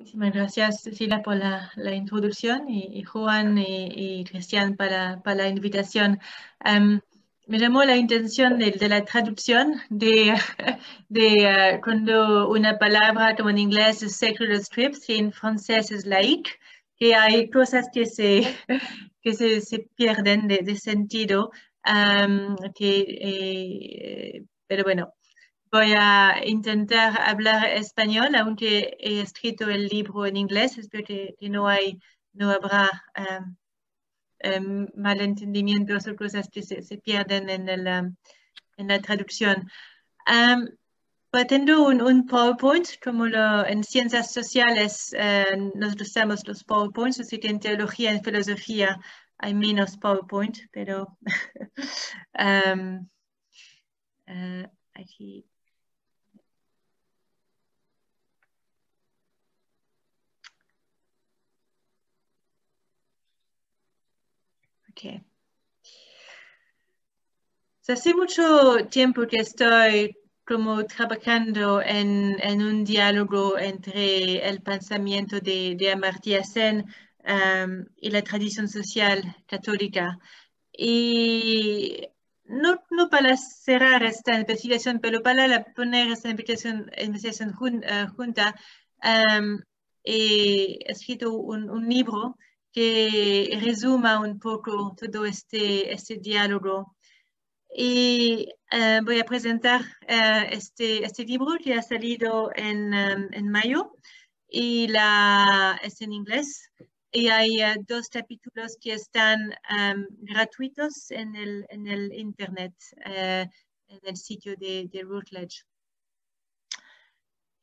Muchísimas gracias, Cecilia, por la, introducción y, Juan y, Cristian para, la invitación. Em, me llamó la intención de, la traducción de, de uh, cuando una palabra como en inglés es sacred script y en francés es laïque, que hay cosas que se, que se, pierden de, sentido, que, eh, pero bueno, Voy a intentar hablar español, aunque he escrito el libro en inglés. Espero que, no, hay, no habrá um, um, malentendimientos o cosas que se, pierden en, el, um, en, la traducción. tengo un, PowerPoint, como lo, en ciencias sociales uh, nosotros usamos los PowerPoints, así que en teología, en filosofía hay menos PowerPoint, pero Hace mucho tiempo que estoy como trabajando en, un diálogo entre el pensamiento de, de Amartya Sen um, y la tradición social católica. Y no, no, para cerrar esta investigación, pero para poner esta investigación, investigación uh, junta, um, he escrito un libro que resuma un poco todo este, este diálogo. Y eh, voy a presentar eh, este, este libro que ha salido en, um, en mayo y la, es en inglés. Y hay uh, dos capítulos que están um, gratuitos en el, en el internet, uh, en el sitio de, de Routledge.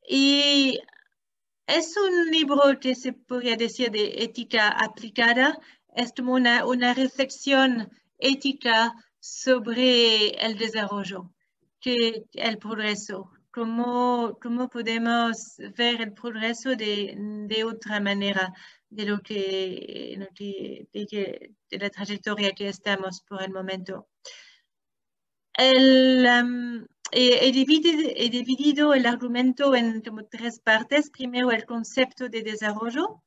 Y es un libro que se podría decir de ética aplicada, es como una, una reflexión ética sobre el desarrollo, que el progreso, cómo, cómo podemos ver el progreso de, de otra manera de lo que, de, la trayectoria que estamos por el momento. El, um, he, dividido, el argumento en tres partes. Primero, el concepto de desarrollo.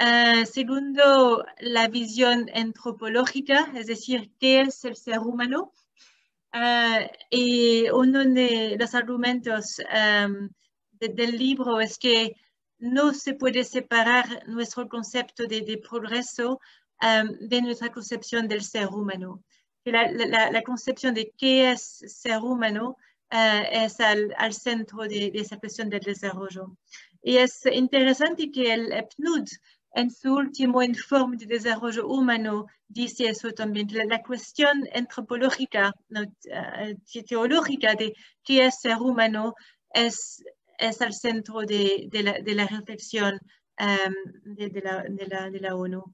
Uh, segundo, la visión antropológica, es decir, qué es el ser humano. Uh, y uno de los argumentos um, del libro es que no se puede separar nuestro concepto de, progreso um, de nuestra concepción del ser humano. La, la, concepción de qué es ser humano eh, es al, centro de, esa cuestión del desarrollo. Y es interesante que el PNUD, en su último informe de desarrollo humano, dice eso también, la, la cuestión antropológica, eh, teológica de qué es ser humano es, es al centro de, de, la, reflexión em, de, la, ONU?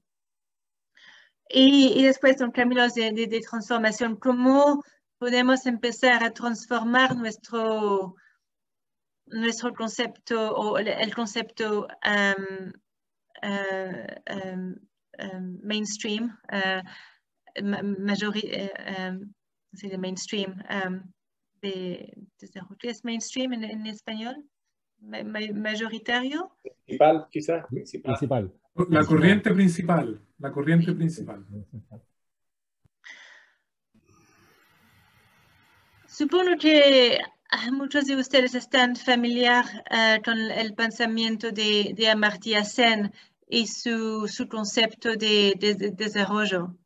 Y, después son caminos de, transformación, cómo podemos empezar a transformar nuestro, nuestro concepto o el concepto um, uh, um, um, mainstream, uh, um, de mainstream, de, ¿qué es mainstream en, en español? Ma mayoritario. Principal, quizás. Principal. principal. La corriente principal. La corriente principal. Supongo que muchos de ustedes están familiar eh, con el pensamiento de, de Amartya Sen y su, su concepto de, desarrollo.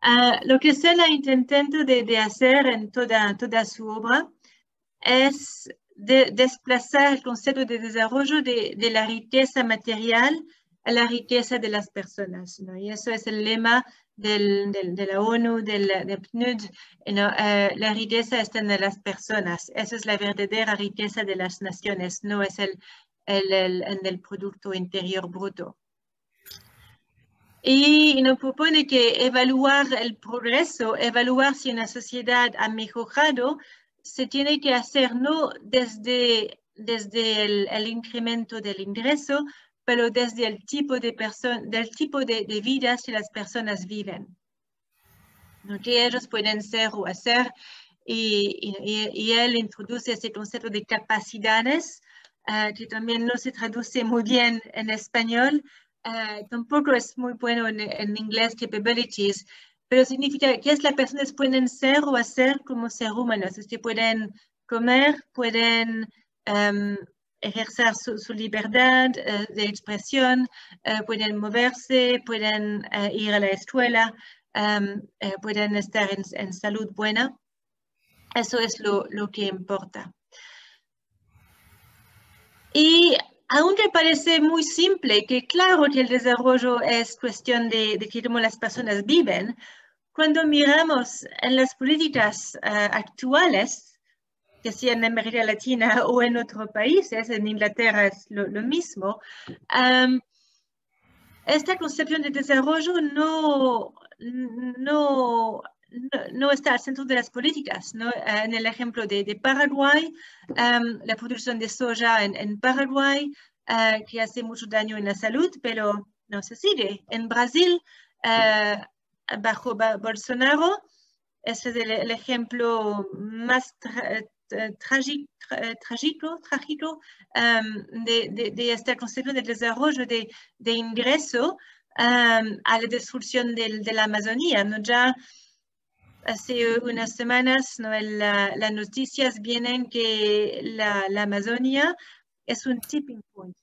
Eh, lo que Sen ha intentado de, hacer en toda, toda su obra es desplazar el concepto de desarrollo de, la riqueza material a la riqueza de las personas. Y eso es el lema de la ONU, del, PNUD, eh, la riqueza está en las personas. Esa es la verdadera riqueza de las naciones, no es el, el, en el Producto Interior Bruto. Y nos propone que evaluar el progreso, evaluar si una sociedad ha mejorado, se tiene que hacer no desde, desde el, el incremento del ingreso, pero desde el tipo de, del tipo de, de, vida que las personas viven. Lo que ellos pueden ser o hacer. Y, y, él introduce ese concepto de capacidades uh, que también no se traduce muy bien en español. Uh, tampoco es muy bueno en, en, inglés, capabilities, pero significa que las personas pueden ser o hacer como ser humanos, es que pueden comer, pueden um, ejercer su, su libertad uh, de expresión, pueden moverse, pueden ir a la escuela, um, pueden estar en, en salud buena. Eso es lo, lo que importa. Y aunque parece muy simple, que claro que el desarrollo es cuestión de, de cómo las personas viven, cuando miramos en las políticas actuales, que sea en América Latina o en otros países, en Inglaterra es lo, lo mismo, um, esta concepción de desarrollo no, no no, está al centro de las políticas. ¿no? En el ejemplo de, de Paraguay, um, la producción de soja en, en Paraguay, uh, que hace mucho daño en la salud, pero no se sigue. En Brasil, uh, bajo Bolsonaro, ese es el, el ejemplo más trágico, trágico, um, de, de, de, esta concepción de desarrollo de, de ingreso um, a la destrucción de la Amazonía. ¿no? Ya hace unas semanas ¿no? la, las noticias vienen que la, la, Amazonia es un tipping point.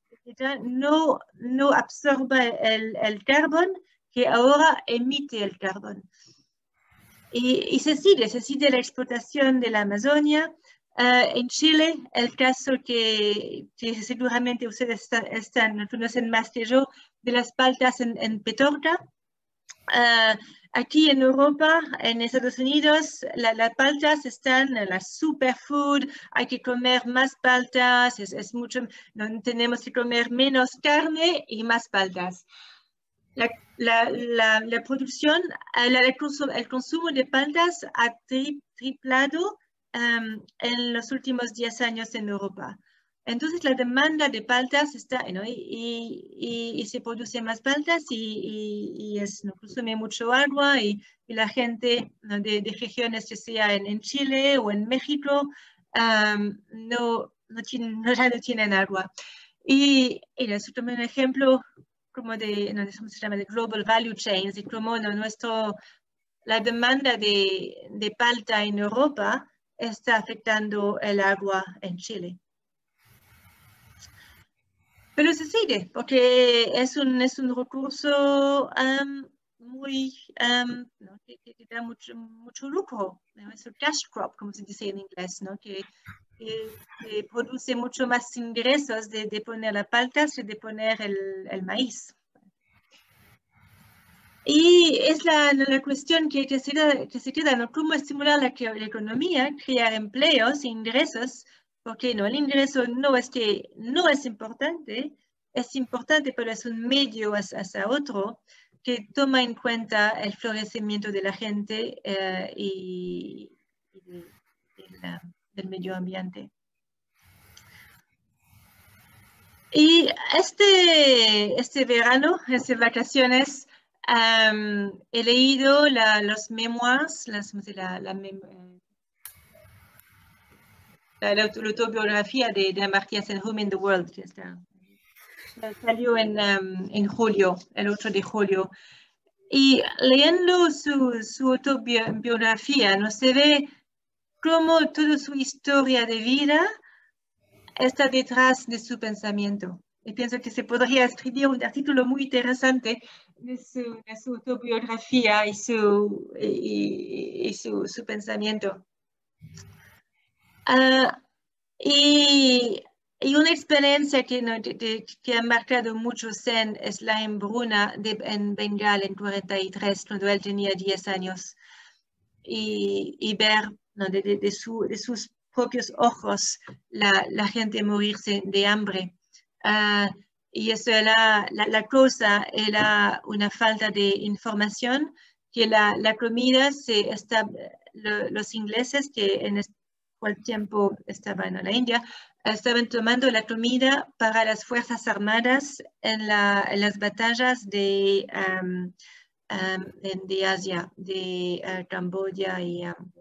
No, no absorbe el, el carbón que ahora emite el carbón. Y, y, se sigue, se sigue la explotación de la Amazonia. Uh, en Chile, el caso que, que seguramente ustedes están, están, conocen más que yo, de las paltas en, en Petorca. Uh, Aquí en Europa, en Estados Unidos, las la paltas están en la superfood, hay que comer más paltas, es, es, mucho, no, tenemos que comer menos carne y más paltas. La, la, la, la producción, el, consumo, de paltas ha tri, triplado um, en los últimos 10 años en Europa. Entonces la demanda de paltas está, ¿no? y, y, y, se produce más paltas y, y es, ¿no? consume mucho agua y, la gente ¿no? de, de, regiones que sea en, en, Chile o en México um, no, ya no tienen agua. Y, y es también un ejemplo como de, no, se llama de global value chains, y como nuestro, la demanda de, de palta en Europa está afectando el agua en Chile. Pero se sigue, porque es un, es un recurso muy, ¿no? que, que, da mucho, mucho lucro, es un cash crop, como se dice en inglés, ¿no? que, que produce mucho más ingresos de, de poner la palta que de poner el, el maíz. Y es la, la cuestión que, que, se, que se queda, ¿no? ¿Cómo estimular la, economía, crear empleos ingresos porque no, el ingreso no es que no es importante, es importante, pero es un medio hacia otro que toma en cuenta el florecimiento de la gente eh, y, del medio ambiente. Y este, este verano, estas vacaciones, um, he leído la, los memoirs, las, la, la, la, la, autobiografía de, de Amartya Sen, Home in the World, está, salió en, um, en julio, el 8 de julio. Y leyendo su, su autobiografía, ¿no? se ve cómo toda su historia de vida está detrás de su pensamiento. Y pienso que se podría escribir un artículo muy interesante de su, de su autobiografía y su, y, y su, su pensamiento. Uh, y, y, una experiencia que, no, de, de, que, ha marcado mucho Zen es la hambruna de, en Bengal en 43, cuando él tenía 10 años. Y, ver ¿no? de, su, de, sus propios ojos la, la gente morirse de hambre. Uh, y eso era, la, la, cosa era una falta de información, que la, la comida se está, lo, los ingleses que en el tiempo estaban en la India, estaban tomando la comida para las Fuerzas Armadas en, la, en las batallas de, um, um, de Asia, de uh, Camboya y, um,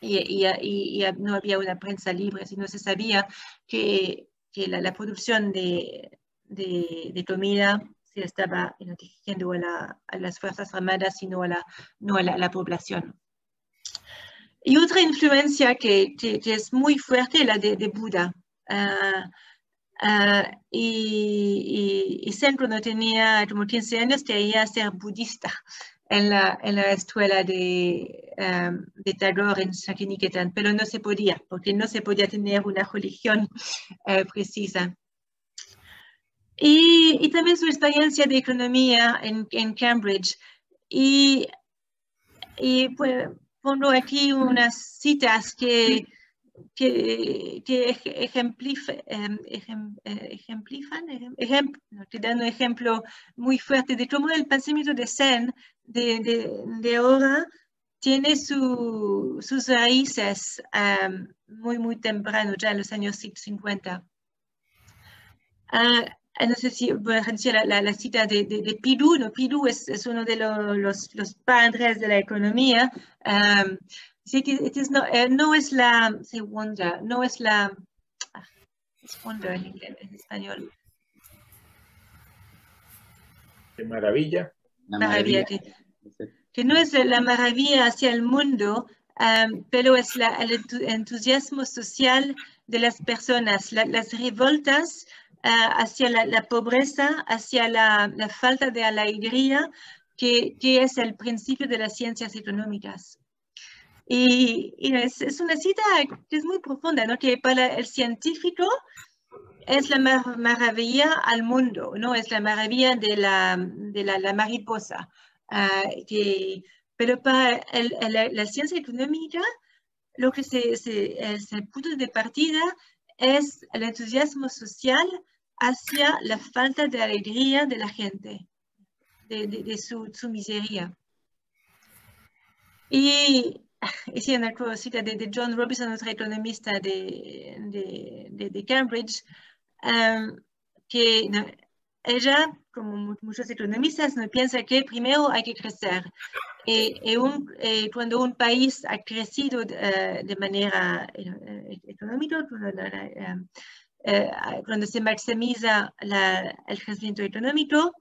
y, no había una prensa libre, sino se sabía que que la producción de, de, de, comida se estaba dirigiendo a, a, las Fuerzas Armadas, sino a la, no a la, la población. Y otra influencia que, que, que, es muy fuerte es la de, de Buda. Uh, Uh, y, y, y Zen cuando tenía como 15 años quería ser budista en la, en la escuela de, um, de Tagore en Shakiniketan, pero no se podía, porque no se podía tener una religión uh, precisa. Y, y, también su experiencia de economía en, en Cambridge. Y, y pues, pongo aquí unas citas que que, que ejemplif, eh, ejemplifan, ejem, que dan un ejemplo muy fuerte de cómo el pensamiento de Zen de, de, de ahora tiene su, sus raíces um, muy, muy temprano, ya en los años 50. Uh, no sé si voy a decir la, la, la cita de, de, de, Pidou. No, Pidou es, es uno de los, los, los, padres de la economía. Um, is, it is no, uh, no es la, say wonder, no es la, ah, es wonder en, inglés, en español. Qué maravilla. La maravilla, que, que, no es la maravilla hacia el mundo, um, pero es la, el entusiasmo social de las personas, la, las revoltas hacia la, la, pobreza, hacia la, la falta de alegría, que, que es el principio de las ciencias económicas. Y, y es, es, una cita que es muy profunda, ¿no? que para el científico es la mar maravilla al mundo, ¿no? es la maravilla de la, de la, la mariposa. Uh, que, pero para el, el, la ciencia económica, lo que se, se, es el punto de partida es el entusiasmo social hacia la falta de alegría de la gente, de, de, de su, su miseria. Y ici una de, de, John Robinson, otro economista de, Cambridge, um, que ella, como muchos economistas, no piensa que primero hay que crecer. Y, y un, y cuando un país ha crecido de manera económica, cuando, se maximiza el crecimiento económico,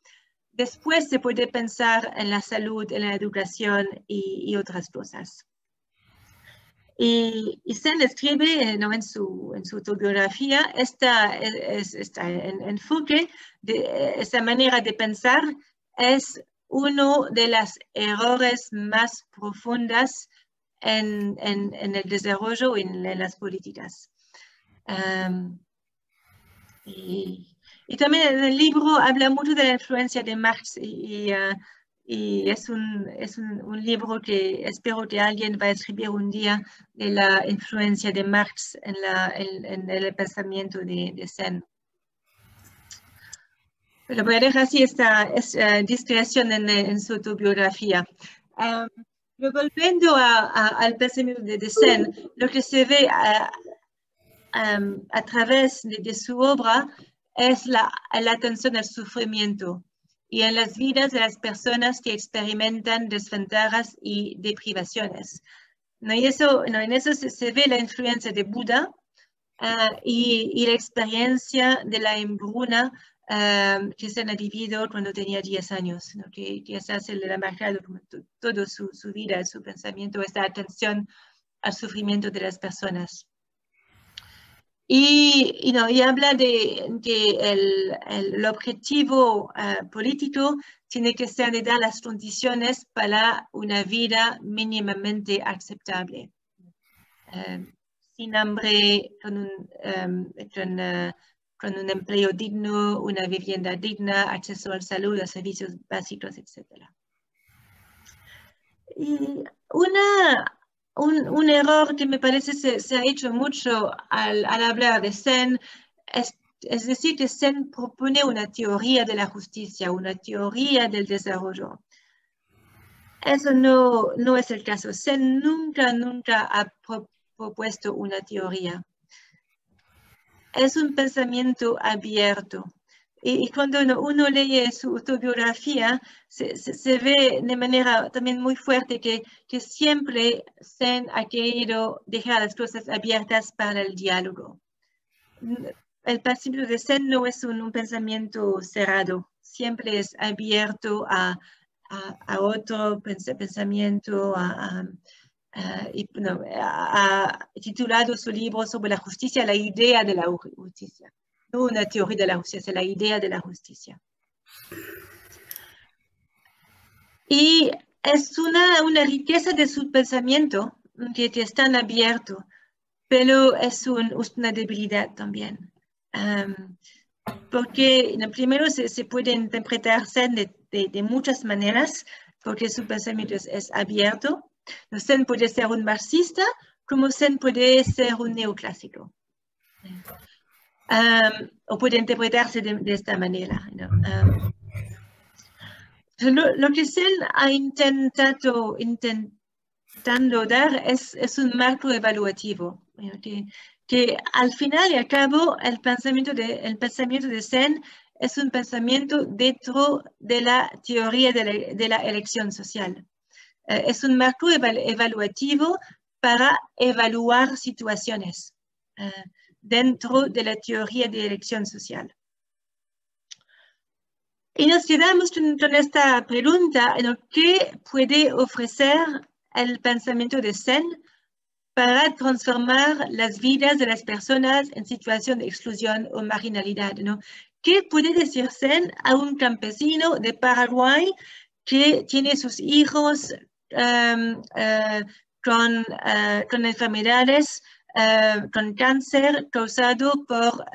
después se puede pensar en la salud, en la educación y otras cosas. Y, y Sen escribe ¿no? en, su, en su autobiografía esta, es, esta en, enfoque, de, esta manera de pensar es uno de los errores más profundas en, en, en el desarrollo y en, en las políticas. Um, y, y, también el libro habla mucho de la influencia de Marx y, y uh, y es un, es un, libro que espero que alguien va a escribir un día de la influencia de Marx en, la, en, el pensamiento de, de Zen. Pero voy a dejar así esta, esta discreción en, su autobiografía. Volviendo al pensamiento de, de, lo que se ve a, a través de, de, su obra es la, la atención al sufrimiento y en las vidas de las personas que experimentan desventajas y deprivaciones. ¿No? Y eso, no, en eso se, se, ve la influencia de Buda uh, y, y, la experiencia de la embruna uh, que se ha vivido cuando tenía 10 años, ¿no? que, que se le ha marcado toda su, su vida, su pensamiento, esta atención al sufrimiento de las personas. Y, y, no, y habla de que el, objetivo uh, político tiene que ser de dar las condiciones para una vida mínimamente aceptable. Uh, sin hambre, con un, um, con, con, un empleo digno, una vivienda digna, acceso a la salud, a servicios básicos, etc. Y una un, un, error que me parece se, se ha hecho mucho al, hablar de Zen es, decir que Zen propone una teoría de la justicia, una teoría del desarrollo. Eso no, no es el caso. Zen nunca, nunca ha pro, propuesto una teoría. Es un pensamiento abierto. Y, cuando uno, lee su autobiografía, se, se, se, ve de manera también muy fuerte que, que siempre Zen ha querido dejar las cosas abiertas para el diálogo. el pensamiento de Zen no es un, pensamiento cerrado, siempre es abierto a, a, otro pensamiento, a, ha titulado su libro sobre la justicia, la idea de la justicia. No una teoría de la justicia, la idea de la justicia. Y es una, una riqueza de su pensamiento que, que es tan abierto, pero es una debilidad también. porque primero se, puede interpretarse de, de, muchas maneras, porque su pensamiento es, abierto. No Zen puede ser un marxista, como Zen puede ser un neoclásico. O puede interpretarse de, esta manera. lo, que Zen ha intentado, intentando dar es, un marco evaluativo que, al final y al cabo el pensamiento de, el Zen es un pensamiento dentro de la teoría de la, de elección social. Eh, es un marco evaluativo para evaluar situaciones eh, dentro de la teoría de elección social. Y nos quedamos con esta pregunta, ¿qué puede ofrecer el pensamiento de Zen para transformar las vidas de las personas en situación de exclusión o marginalidad. ¿no? ¿Qué puede decirse a un campesino de Paraguay que tiene sus hijos um, uh, con, uh, con, enfermedades, uh, con cáncer causado por,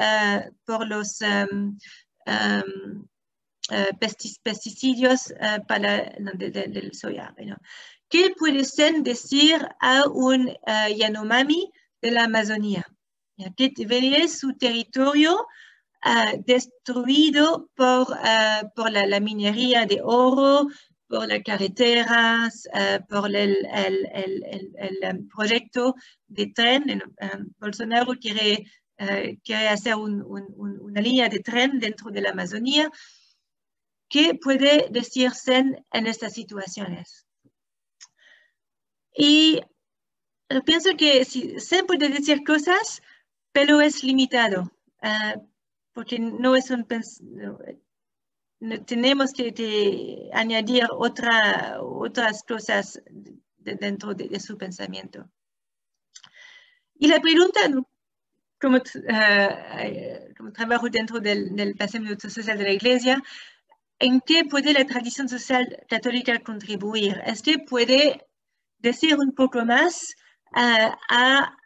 por los um, um, pesticidios para, del soya? ¿no? ¿Qué puede ser decir a un Yanomami de la Amazonía? Que ve su territorio destruido por, por la, minería de oro, por las carreteras, por el, proyecto de tren. Bolsonaro quiere, quiere hacer un, un, una línea de tren dentro de la Amazonía. ¿Qué puede decirse en estas situaciones? Y pienso que sí, se puede decir cosas, pero es limitado, ah, porque no es un tenemos que, añadir otra, otras cosas dentro de, su pensamiento. Y la pregunta, como, ah, como trabajo dentro del, del, pensamiento social de la Iglesia, ¿en qué puede la tradición social católica contribuir? Es que puede decir un poco más uh, a,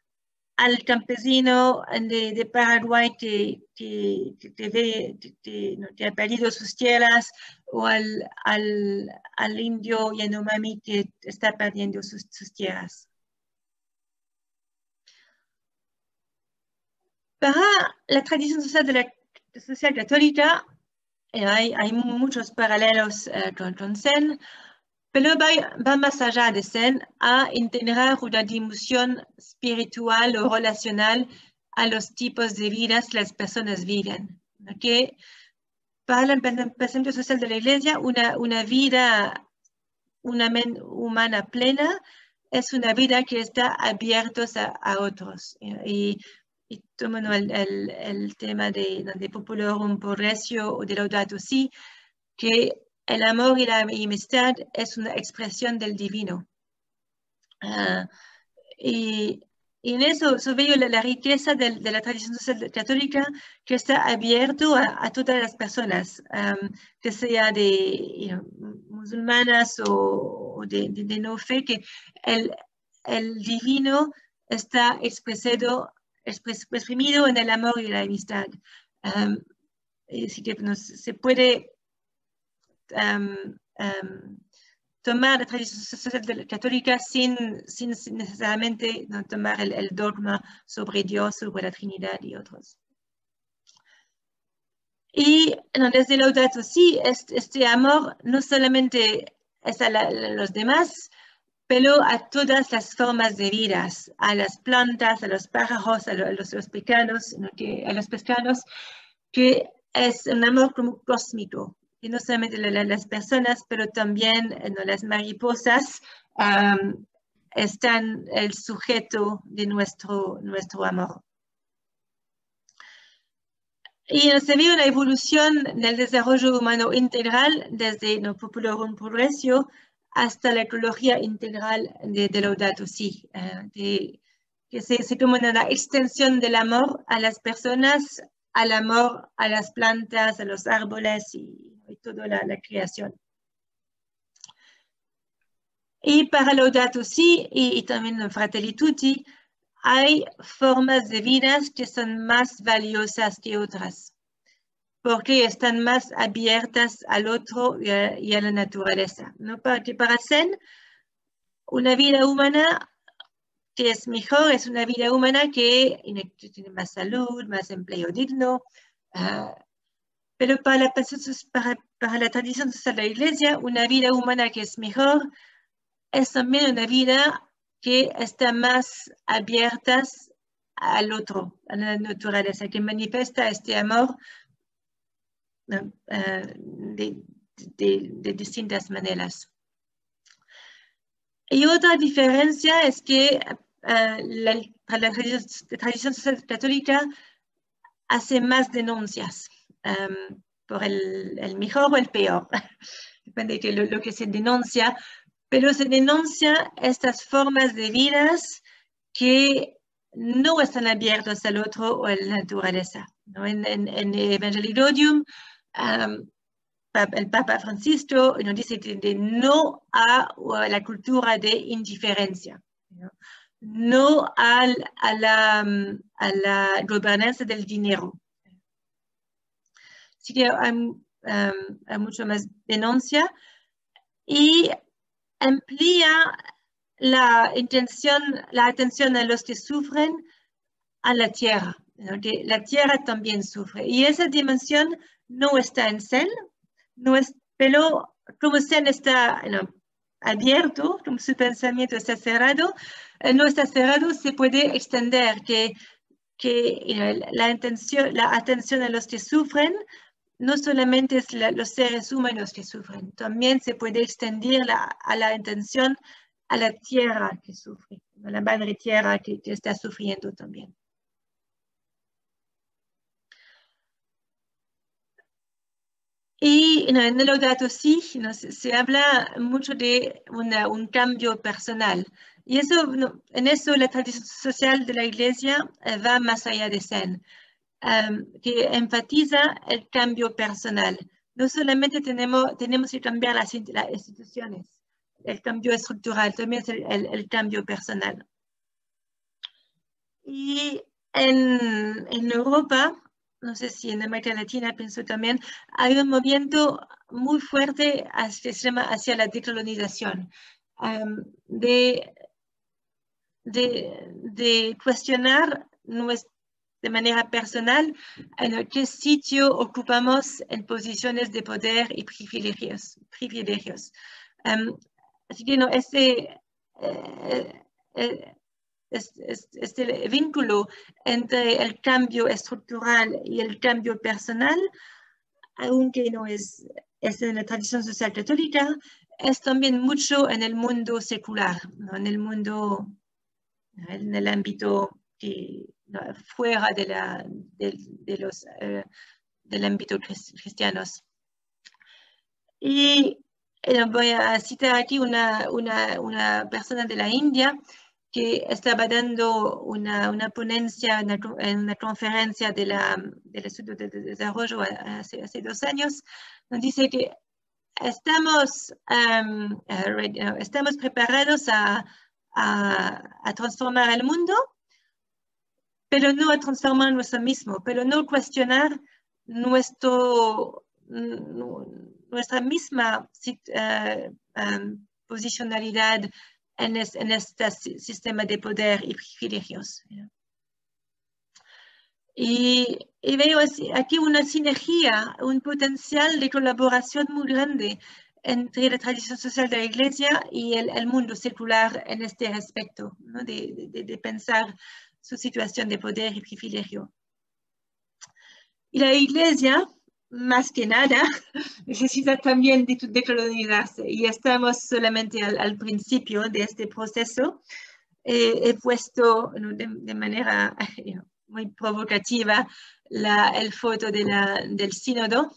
al campesino de, de Paraguay que, que, que, ve, que, ha perdido sus tierras o al, al, al indio Yanomami que está perdiendo sus, sus tierras. Para la tradición social de la social católica, eh, hay, hay muchos paralelos uh, con, con Zen, pero va, más allá de Zen a integrar una dimensión espiritual o relacional a los tipos de vidas que las personas viven. Que para el pensamiento social de la Iglesia, una, una vida una humana plena es una vida que está abierta a, otros. Y, y tomando el, el, tema de, de Populorum por Recio o de Laudato Si, que el amor y la amistad es una expresión del divino. Ah, y, en eso, veo la, riqueza de, la tradición católica que está abierto a, todas las personas, que sea de musulmanas o, de, no fe, que el, el divino está expresado, exprimido en el amor y la amistad. así que se puede tomar la tradición social católica sin, sin necesariamente tomar el, dogma sobre Dios, sobre la Trinidad y otros. Y desde Laudato sí, este, este amor no solamente es a, los demás, pero a todas las formas de vida, a las plantas, a los pájaros, a los, los pescados, que, a los pescados, que es un amor como cósmico, y no solamente las personas, pero también eh, las mariposas están el sujeto de nuestro, nuestro amor. Y se ve una evolución del desarrollo humano integral desde el Populorum Progressio hasta la ecología integral de, de Laudato Si, de, que se, se como una extensión del amor a las personas, al amor a las plantas, a los árboles y, y toda la, la, creación. Y para Laudato Si y, y también Fratelli Tutti, hay formas de vidas que son más valiosas que otras, porque están más abiertas al otro y a, y a la naturaleza. ¿no? Porque para Zen, una vida humana que es mejor, es una vida humana que tiene más salud, más empleo digno. Uh, pero para la, para, para la tradición de la iglesia, una vida humana que es mejor es también una vida que está más abierta al otro, a la naturaleza, que manifiesta este amor uh, de, de, de distintas maneras. Y otra diferencia es que Uh, la, la, tradición social católica hace más denuncias um, por el, mejor o el peor, depende de lo, que se denuncia, pero se denuncia estas formas de vidas que no están abiertas al otro o a la naturaleza. ¿no? En, en, en um, el Papa Francisco nos dice de, de no a, la cultura de indiferencia. ¿no? la, a, la, gobernanza del dinero. Así que hay, um, hay mucho más denuncia y amplía la intención, la atención a los que sufren a la tierra, ¿no? que la tierra también sufre. Y esa dimensión no está en Zen, no es, pero como Zen está ¿no? abierto, como su pensamiento está cerrado, no está cerrado, se puede extender, que, que you know, la, intención, la atención a los que sufren no solamente es la, los seres humanos que sufren, también se puede extender la, a la intención a la tierra que sufre, a la madre tierra que, que está sufriendo también. Y en el Laudato Si no, se, se, habla mucho de una, un cambio personal. Y eso, no, en eso la tradición social de la Iglesia eh, va más allá de Zen, um, que enfatiza el cambio personal. No solamente tenemos, tenemos que cambiar las, las instituciones, el cambio estructural, también es el, el, el cambio personal. Y en, en Europa, no sé si en América Latina pienso también, hay un movimiento muy fuerte hacia, hacia la decolonización, um, de, de, de, cuestionar nuestra, de manera personal en qué sitio ocupamos en posiciones de poder y privilegios. privilegios. Um, así que no, este, eh, eh, este vínculo entre el cambio estructural y el cambio personal, aunque no es, es en la tradición social católica, es también mucho en el mundo secular, ¿no? en el mundo, en el ámbito que, fuera de, la, de, de los, uh, del ámbito cristianos. Y eh, voy a citar aquí una, una, una persona de la India que estaba dando una, una ponencia en una, en una, conferencia de la, del estudio de, de desarrollo hace, hace, dos años, nos dice que estamos, um, estamos preparados a, a, a, transformar el mundo, pero no a transformar nuestro mismo, pero no cuestionar nuestro, nuestra misma uh, posicionalidad en, es, en, este sistema de poder y privilegios. Y, veo aquí una sinergia, un potencial de colaboración muy grande entre la tradición social de la Iglesia y el, mundo secular en este respecto, de, pensar su situación de poder y privilegio. Y la Iglesia más que nada, necesita también decolonizarse y estamos solamente al, al principio de este proceso. Eh, he puesto de, de, manera muy provocativa la el foto de la, del sínodo,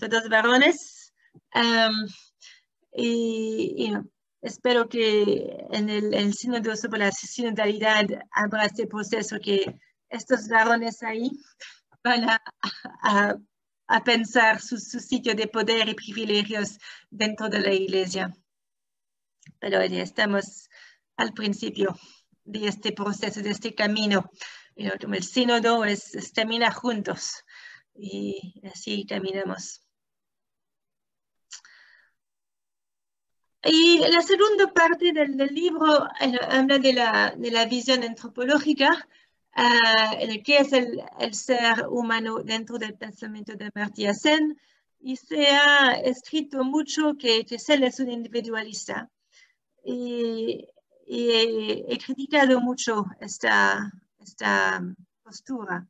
todos varones. y, espero que en el, sínodo sobre la sinodalidad habrá este proceso que estos varones ahí van a, pensar su, su, sitio de poder y privilegios dentro de la iglesia. Pero ya estamos al principio de este proceso, de este camino. El sínodo es, es caminar juntos y así caminamos. Y la segunda parte del, del libro eh, habla de la, de la visión antropológica, uh, el que es el, el, ser humano dentro del pensamiento de Amartya Sen, y se ha escrito mucho que, que Sen es un individualista. Y, y he, he, criticado mucho esta, esta postura,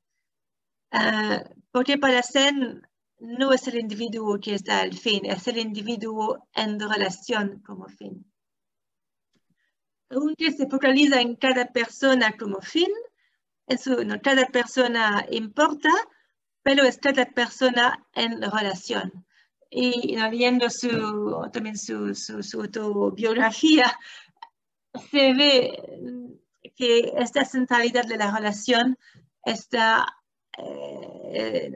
uh, porque para Sen no es el individuo que está al fin, es el individuo en relación como fin. Aunque se focaliza en cada persona como fin, eso, no, cada persona importa, pero es cada persona en relación. Y ¿no? leyendo su, también su, su, autobiografía, se ve que esta centralidad de la relación está eh,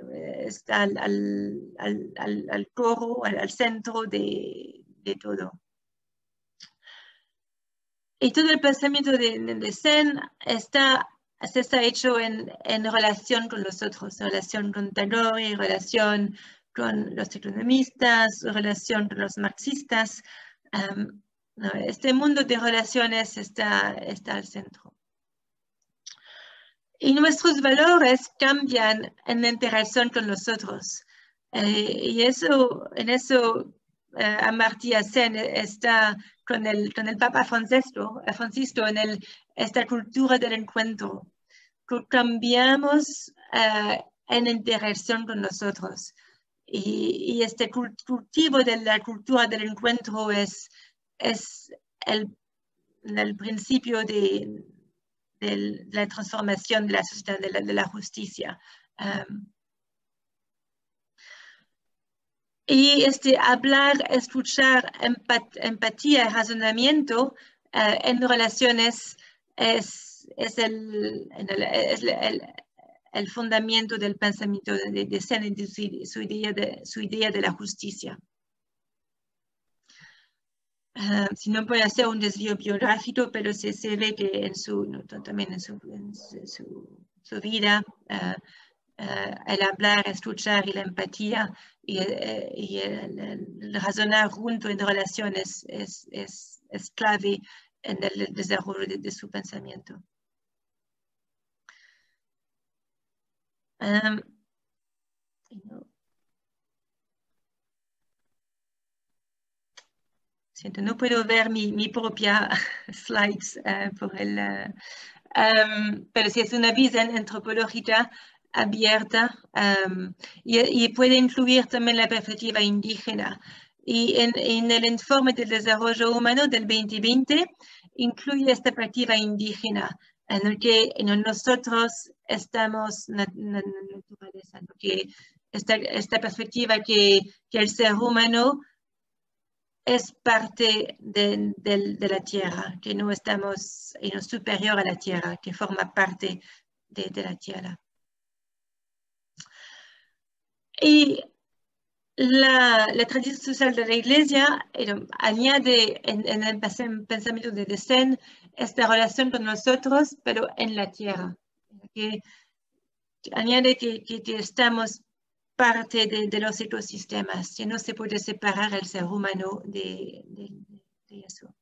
al, al, al, al coro, al, centro de, de, todo. Y todo el pensamiento de, de Zen está, está hecho en, en, relación con los otros, en relación con Tagore, en relación con los economistas, en relación con los marxistas. Um, no, este mundo de relaciones está, está al centro. Y nuestros valores cambian en interacción con los otros. Eh, y eso, en eso eh, Amartya Sen está con el, con el Papa Francisco, Francisco en el, esta cultura del encuentro. Que cambiamos eh, en interacción con nosotros. Y, y, este cultivo de la cultura del encuentro es, es el, el principio de, de la transformación de la sociedad, de la, justicia. Y este hablar, escuchar, empat, empatía, razonamiento uh, en relaciones es, el, el, fundamento del pensamiento de, de de su, idea de, su idea de la justicia. Si no puede hacer un desvío biográfico, pero se, se ve que en su, también en su, su, vida, uh, uh, el hablar, escuchar y la empatía y, y el, razonar junto en relaciones es, es, es clave en el desarrollo de, su pensamiento. Siento, no puedo ver mi, mi propia slides uh, por el, uh, um, pero sí es una visión antropológica abierta um, y, y, puede incluir también la perspectiva indígena. Y en, en, el informe del desarrollo humano del 2020 incluye esta perspectiva indígena en el que en nosotros estamos en la naturaleza, que esta, esta perspectiva que, que el ser humano es parte de, de, de, la tierra, que no estamos en superior a la tierra, que forma parte de, de la tierra. Y la, la, tradición social de la iglesia eh, añade en, en, el pensamiento de Desen esta relación con nosotros, pero en la tierra. Que, añade que, que, que estamos parte de, de, los ecosistemas, que no se puede separar el ser humano de, de, de eso.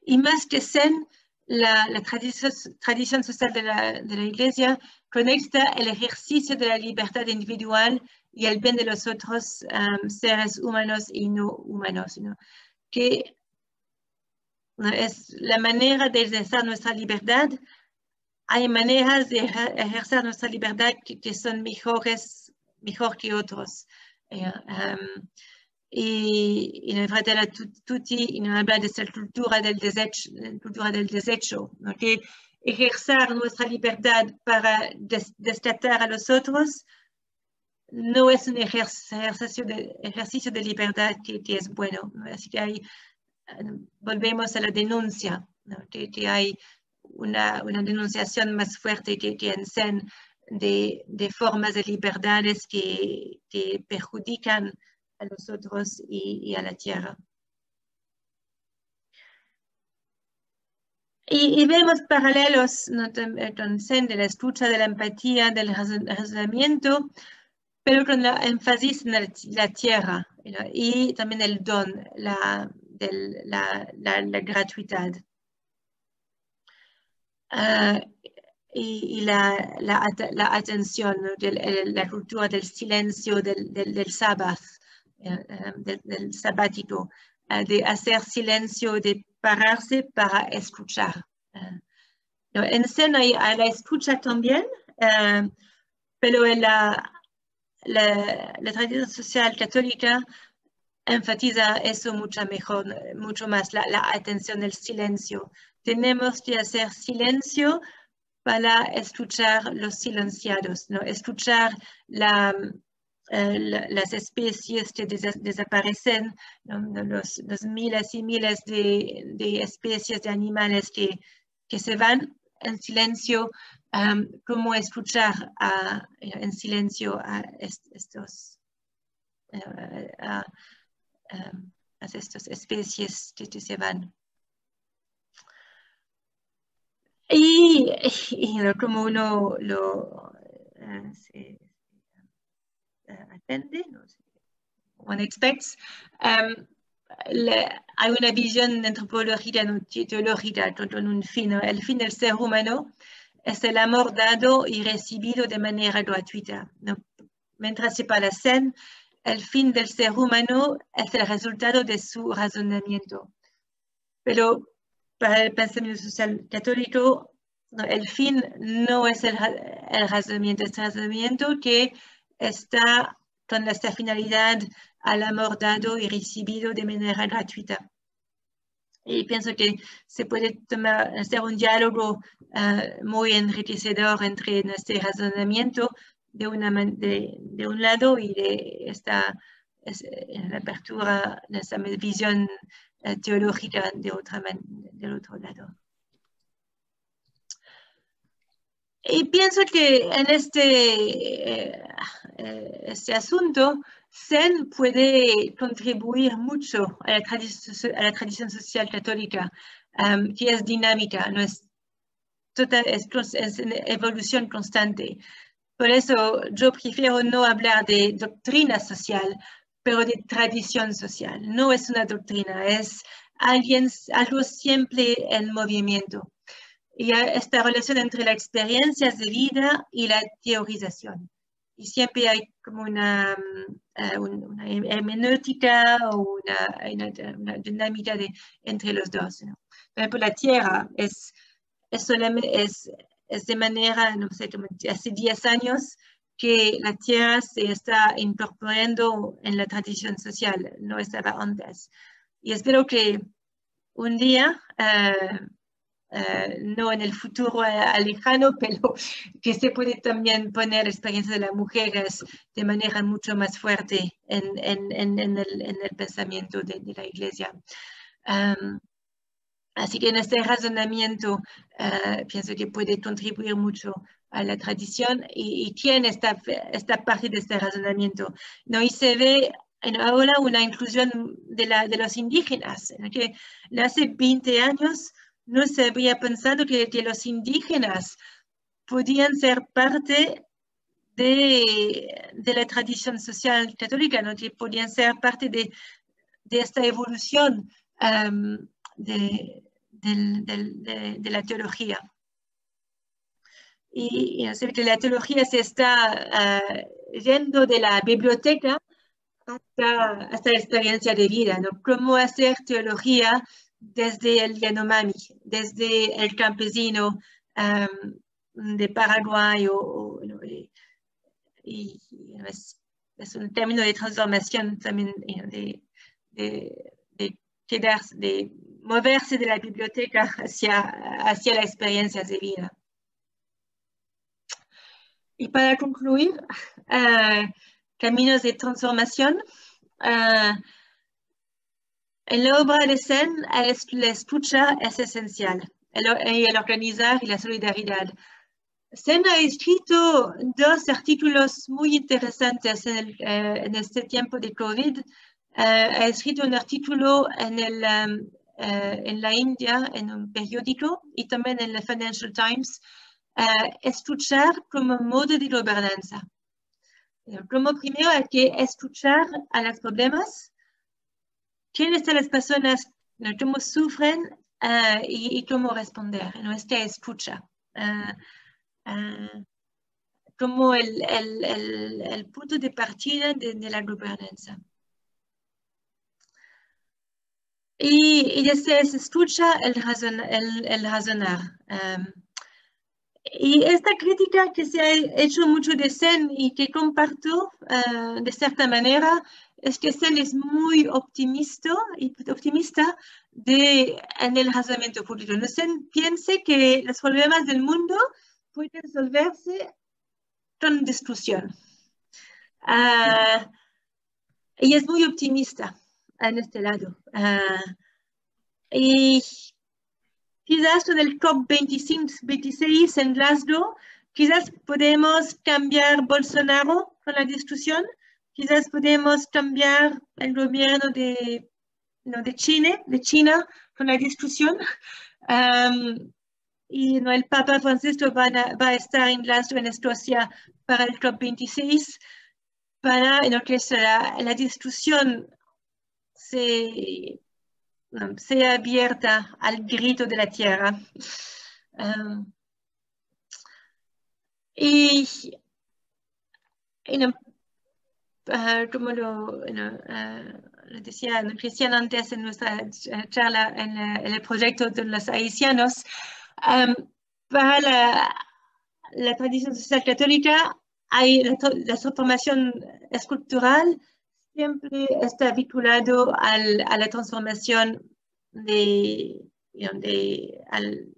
Y más que Zen, la, la tradición, tradición, social la, de la, Iglesia conecta el ejercicio de la libertad individual y el bien de los otros um, seres humanos y no humanos, ¿no? que es la manera de ejercer nuestra libertad hay maneras de ejercer nuestra libertad que, que son mejores, mejor que otros. Eh, um, y, y en Fratelli Tutti y nos habla de esta cultura del desecho, cultura del desecho ¿no? que ejercer nuestra libertad para destatar a los otros, no es un ejercicio de, ejercicio de libertad que, es bueno. Así que ahí volvemos a la denuncia, que, hay una, una, denunciación más fuerte que, que en Sen de, de, formas de libertades que, que perjudican a los otros y, y a la tierra. Y, y, vemos paralelos entonces, de la escucha, de la empatía, del razonamiento, pero con la énfasis en la, tierra y también el don, la, la, la, gratuidad. Uh, y, y la, la, la, atención, la cultura del silencio, del, del, del sábado, uh, del, del, sabático, uh, de hacer silencio, de pararse para escuchar. en escena hay la escucha también, pero en la, la, la, tradición social católica enfatiza eso mucho mejor, mucho más, la, la atención, el silencio. Tenemos que hacer silencio para escuchar los silenciados, ¿no? escuchar eh, las especies que des desaparecen, ¿no? los, miles y miles de, especies de animales que, se van en silencio, um, cómo escuchar a, en silencio a est estos, uh, a, a estas especies que se van. Y, y uno lo uh, se, uh, atende, no sé, one expects, um, la, hay una visión antropológica, no teológica, con un fin. El fin del ser humano es el amor dado y recibido de manera gratuita. ¿no? Mientras se parecen, el fin del ser humano es el resultado de su razonamiento. Pero para el pensamiento social católico, el fin no es el, el razonamiento, es el razonamiento que está con esta finalidad al amor dado y recibido de manera gratuita. Y pienso que se puede tomar, hacer un diálogo uh, muy enriquecedor entre nuestro razonamiento de, una, de, un lado y de esta es, la apertura, de esta visión uh, teológica de otra, del otro lado. Y pienso que en este, eh, este asunto Sen puede contribuir mucho a la, a la tradición social católica, que es dinámica, no es, total, es, en evolución constante. Por eso yo prefiero no hablar de doctrina social, pero de tradición social. No es una doctrina, es algo siempre en movimiento. Y esta relación entre las experiencias de vida y la teorización y siempre hay como una, uh, una hermenéutica o una, una, una dinámica de, entre los dos. ¿no? Por ejemplo, la Tierra es, es, es, es de manera, no sé, como hace 10 años que la Tierra se está incorporando en la tradición social, no estaba antes. Y espero que un día uh, Uh, no en el futuro lejano, pero que se puede también poner la experiencia de las mujeres de manera mucho más fuerte en, en, en, en el, el, pensamiento de, de la Iglesia. Um, así que en este razonamiento uh, pienso que puede contribuir mucho a la tradición y, y tiene esta, esta parte de este razonamiento. ¿no? Y se ve ahora una inclusión de, la, de los indígenas, ¿no? que hace 20 años no se había pensado que, los indígenas podían ser parte de, de, la tradición social católica, ¿no? que podían ser parte de, de esta evolución de, de, la teología. Y, y que la teología se está uh, yendo de la biblioteca hasta, hasta la experiencia de vida, ¿no? Cómo hacer teología desde el Yanomami, desde el campesino um, de Paraguay, o, o, y, y es, es, un término de transformación también de, de, de quedarse, de moverse la biblioteca hacia, hacia las experiencias de vida. Y para concluir, caminos de transformación, en la obra de Sen, la escucha es esencial, el, el organizar y la solidaridad. Sen ha escrito dos artículos muy interesantes en, el, en este tiempo de COVID. ha escrito un artículo en, el, en la India, en un periódico, y también en la Financial Times, escuchar como modo de gobernanza. Como primero hay que escuchar a los problemas, quiénes son las personas, cómo sufren uh, y, y, cómo responder, nuestra escucha. Uh, uh, como el, el, el, el, punto de partida de, de la gobernanza. Y, y desde esa escucha, el, razon, razonar. Um, y esta crítica que se ha hecho mucho de Sen y que comparto de cierta manera es que Sen es muy optimista, optimista de, en el razonamiento público. No Sen piensa que los problemas del mundo pueden resolverse con discusión. Uh, y es muy optimista en este lado. Uh, y quizás con el COP26 en Glasgow, quizás podemos cambiar Bolsonaro con la discusión, quizás podemos cambiar el gobierno de, no, de, China, de China con la discusión. Y no, el Papa Francisco va a, va a, estar en Glasgow, en Escocia, para el COP26, para no, que la, discusión se sea abierta al grito de la tierra. Y, no, uh, como lo, no, uh, lo decía Cristian antes en nuestra charla en, el proyecto de los haitianos, para la, tradición social católica hay la, transformación escultural siempre está vinculado al, a la transformación de, de al,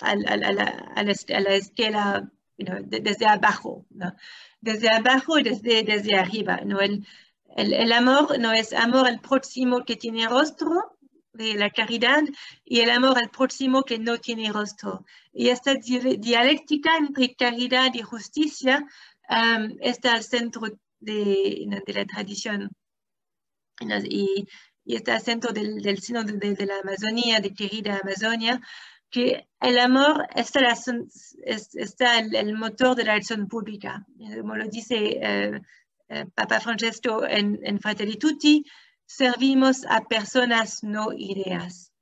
al, a, la, a, la, a, la, escala de, desde abajo, ¿no? desde abajo y desde, desde arriba. ¿no? El, el, el, amor no es amor al próximo que tiene rostro, de la caridad, y el amor al próximo que no tiene rostro. Y esta dialéctica entre caridad y justicia um, está al centro de, de la tradición. Y, y está al centro del, del sino de, de, la Amazonía, de querida Amazonia, que el amor está, el, el, motor de la acción pública. Como lo dice eh, eh, Papa Francesco en, en Fratelli Tutti, servimos a personas, no ideas.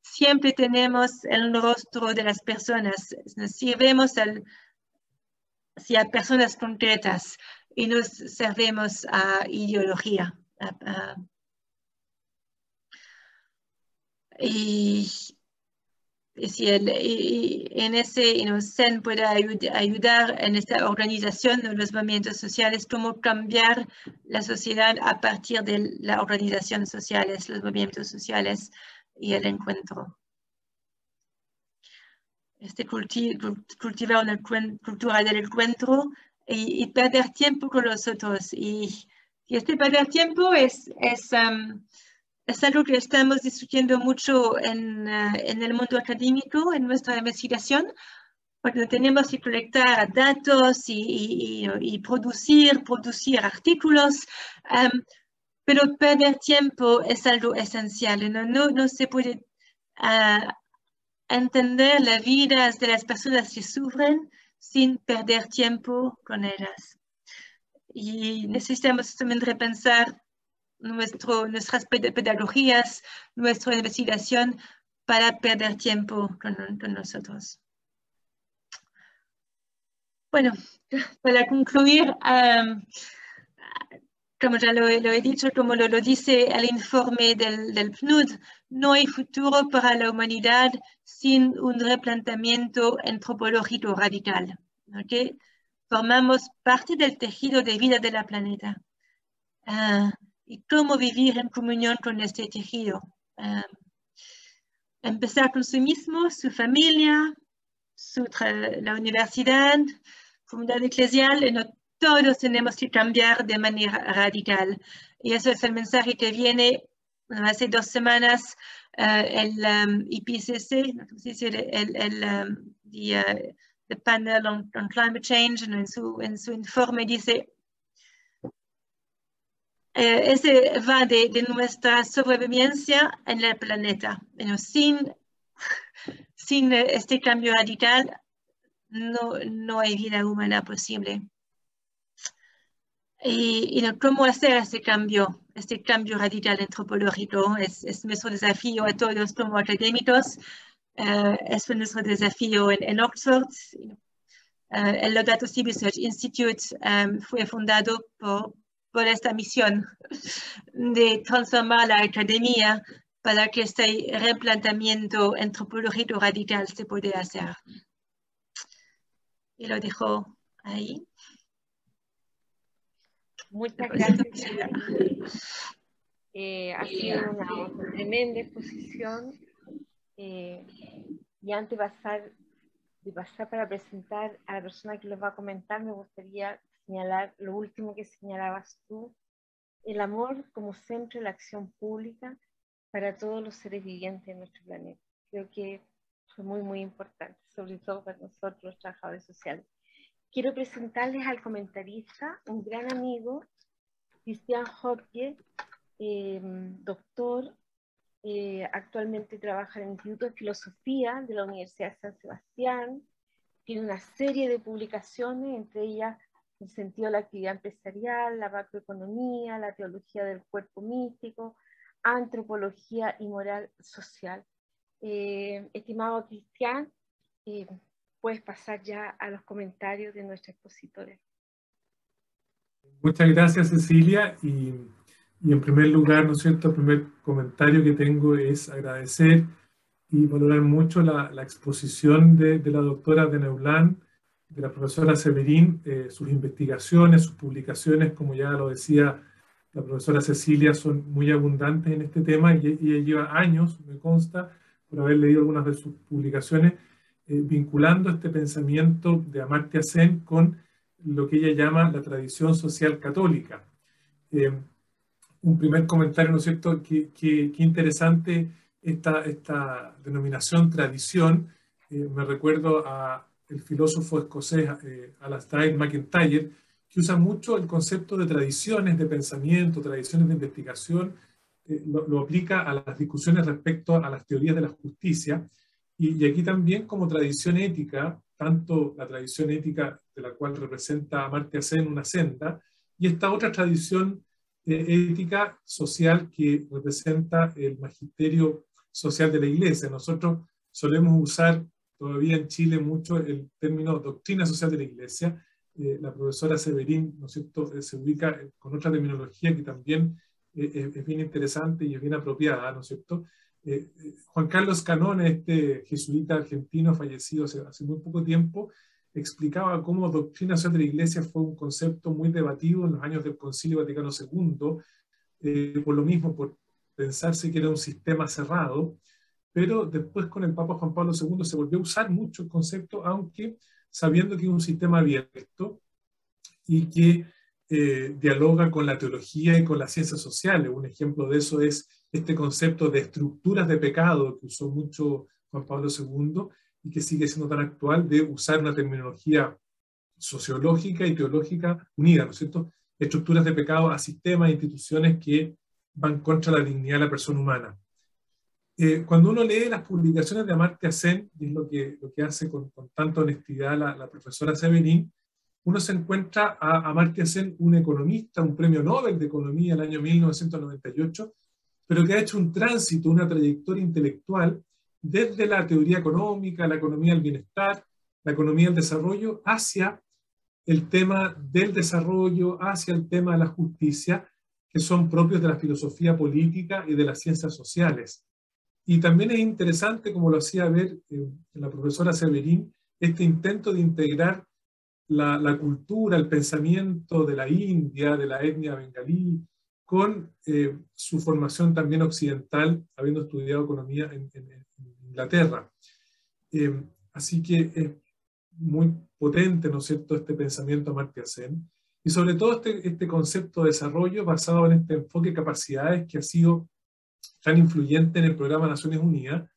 Siempre tenemos el rostro de las personas, nos sirvemos al, a personas concretas y nos servemos a ideología. Y, si el, y, en ese CEN puede ayud, ayudar en esta organización de los movimientos sociales, cómo cambiar la sociedad a partir de las organizaciones sociales, los movimientos sociales y el encuentro. Este culti cultivar una cultura del encuentro y, y, perder tiempo con los otros. Y, y este perder tiempo es, es, um, es, algo que estamos discutiendo mucho en, uh, en, el mundo académico, en nuestra investigación, porque tenemos que colectar datos y, y producir, producir artículos. Um, pero perder tiempo es algo esencial. No, no, no se puede uh, entender la vida de las personas que sufren sin perder tiempo con ellas. Y necesitamos también repensar nuestro, nuestras pedagogías, nuestra investigación para perder tiempo con, con nosotros. Bueno, para concluir, um, como ya lo, lo, he dicho, como lo, lo dice el informe del, del, PNUD, no hay futuro para la humanidad sin un replanteamiento antropológico radical. ¿okay? Formamos parte del tejido de vida de la planeta. Uh, y cómo vivir en comunión con este tejido. empezar con su mismo, su familia, su la universidad, comunidad eclesial, no todos tenemos que cambiar de manera radical. Y eso es el mensaje que viene hace dos semanas el um, IPCC, el, el um, the, Panel on, Climate Change, en su, en su informe dice eh, ese va de, de, nuestra sobrevivencia en el planeta. Bueno, sin, sin este cambio radical, no, no hay vida humana posible. Y, y, cómo hacer ese cambio, este cambio radical antropológico, es, es nuestro desafío a todos como académicos, uh, es nuestro desafío en, en Oxford. Uh, el Laudato Si Research Institute um, fue fundado por, por esta misión de transformar la academia para que este replanteamiento antropológico radical se pueda hacer. Y lo dejo ahí. Muchas gracias. Eh, ha sido una tremenda exposición. Eh, y antes de pasar, de pasar para presentar a la persona que les va a comentar, me gustaría señalar lo último que señalabas tú, el amor como centro de la acción pública para todos los seres vivientes de nuestro planeta. Creo que fue muy, muy importante, sobre todo para nosotros, los trabajadores sociales. Quiero presentarles al comentarista, un gran amigo, Cristian Jorge, em, doctor, eh, actualmente trabaja en el Instituto de Filosofía de la Universidad de San Sebastián, tiene una serie de publicaciones, entre ellas el sentido de la actividad empresarial, la macroeconomía, la teología del cuerpo místico, antropología y moral social. Eh, estimado Cristian, eh, puedes pasar ya a los comentarios de nuestra expositores. Muchas gracias, Cecilia. Y, y, en primer lugar, ¿no es cierto?, el primer comentario que tengo es agradecer y valorar mucho la, la exposición de, de, la doctora de Neulán, de la profesora Severín, eh, sus investigaciones, sus publicaciones, como ya lo decía la profesora Cecilia, son muy abundantes en este tema y, ella lleva años, me consta, por haber leído algunas de sus publicaciones, eh, vinculando este pensamiento de Amartya Sen con lo que ella llama la tradición social católica. Eh, un primer comentario, ¿no es cierto?, qué que, interesante esta, esta denominación tradición. Me recuerdo a el filósofo escocés Alastair McIntyre, que usa mucho el concepto de tradiciones de pensamiento, tradiciones de investigación, lo, lo, aplica a las discusiones respecto a las teorías de la justicia, y, aquí también como tradición ética, tanto la tradición ética de la cual representa Amartya Sen una senda, y esta otra tradición eh, ética social que representa el magisterio social de la iglesia. Nosotros solemos usar todavía en Chile mucho el término doctrina social de la iglesia. Eh, la profesora Severín, ¿no es cierto?, eh, se ubica con otra terminología que también es bien interesante y es bien apropiada, ¿no es cierto?, eh, Juan Carlos Canone, este jesuita argentino fallecido hace, muy poco tiempo, explicaba cómo doctrina social de la Iglesia fue un concepto muy debatido en los años del Concilio Vaticano II, eh, por lo mismo, por pensarse que era un sistema cerrado, pero después con el Papa Juan Pablo II se volvió a usar mucho el concepto, aunque sabiendo que es un sistema abierto y que eh, dialoga con la teología y con las ciencias sociales. Un ejemplo de eso es este concepto de estructuras de pecado que usó mucho Juan Pablo II y que sigue siendo tan actual de usar una terminología sociológica y teológica unida, ¿no es cierto? Estructuras de pecado a sistemas e instituciones que van contra la dignidad de la persona humana. Eh, cuando uno lee las publicaciones de Amartya Sen, y es lo que, lo que hace con, con tanta honestidad la, la, profesora Severín, uno se encuentra a Amartya Sen, un economista, un premio Nobel de Economía el año 1998, pero que ha hecho un tránsito, una trayectoria intelectual desde la teoría económica, la economía del bienestar, la economía del desarrollo, hacia el tema del desarrollo, hacia el tema de la justicia, que son propios de la filosofía política y de las ciencias sociales. Y también es interesante, como lo hacía ver eh, la profesora Severín, este intento de integrar la, cultura, el pensamiento de la India, de la etnia bengalí, con eh, su formación también occidental, habiendo estudiado economía en, Inglaterra. Eh, así que es muy potente, ¿no es cierto?, este pensamiento Amartya Sen, y sobre todo este, este concepto de desarrollo basado en este enfoque de capacidades que ha sido tan influyente en el programa Naciones Unidas,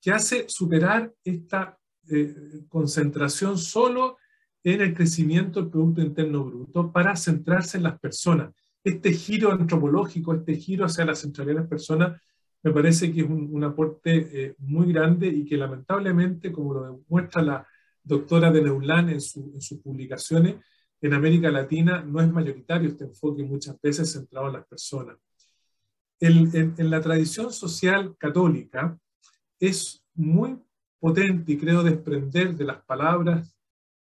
que hace superar esta eh, concentración solo en el crecimiento del Producto Interno Bruto para centrarse en las personas. Este giro antropológico, este giro hacia la centralidad de las personas, me parece que es un, aporte eh, muy grande y que lamentablemente, como lo demuestra la doctora de Neulán en, sus publicaciones, en América Latina no es mayoritario este enfoque muchas veces centrado en las personas. En, la tradición social católica es muy potente y creo desprender de las palabras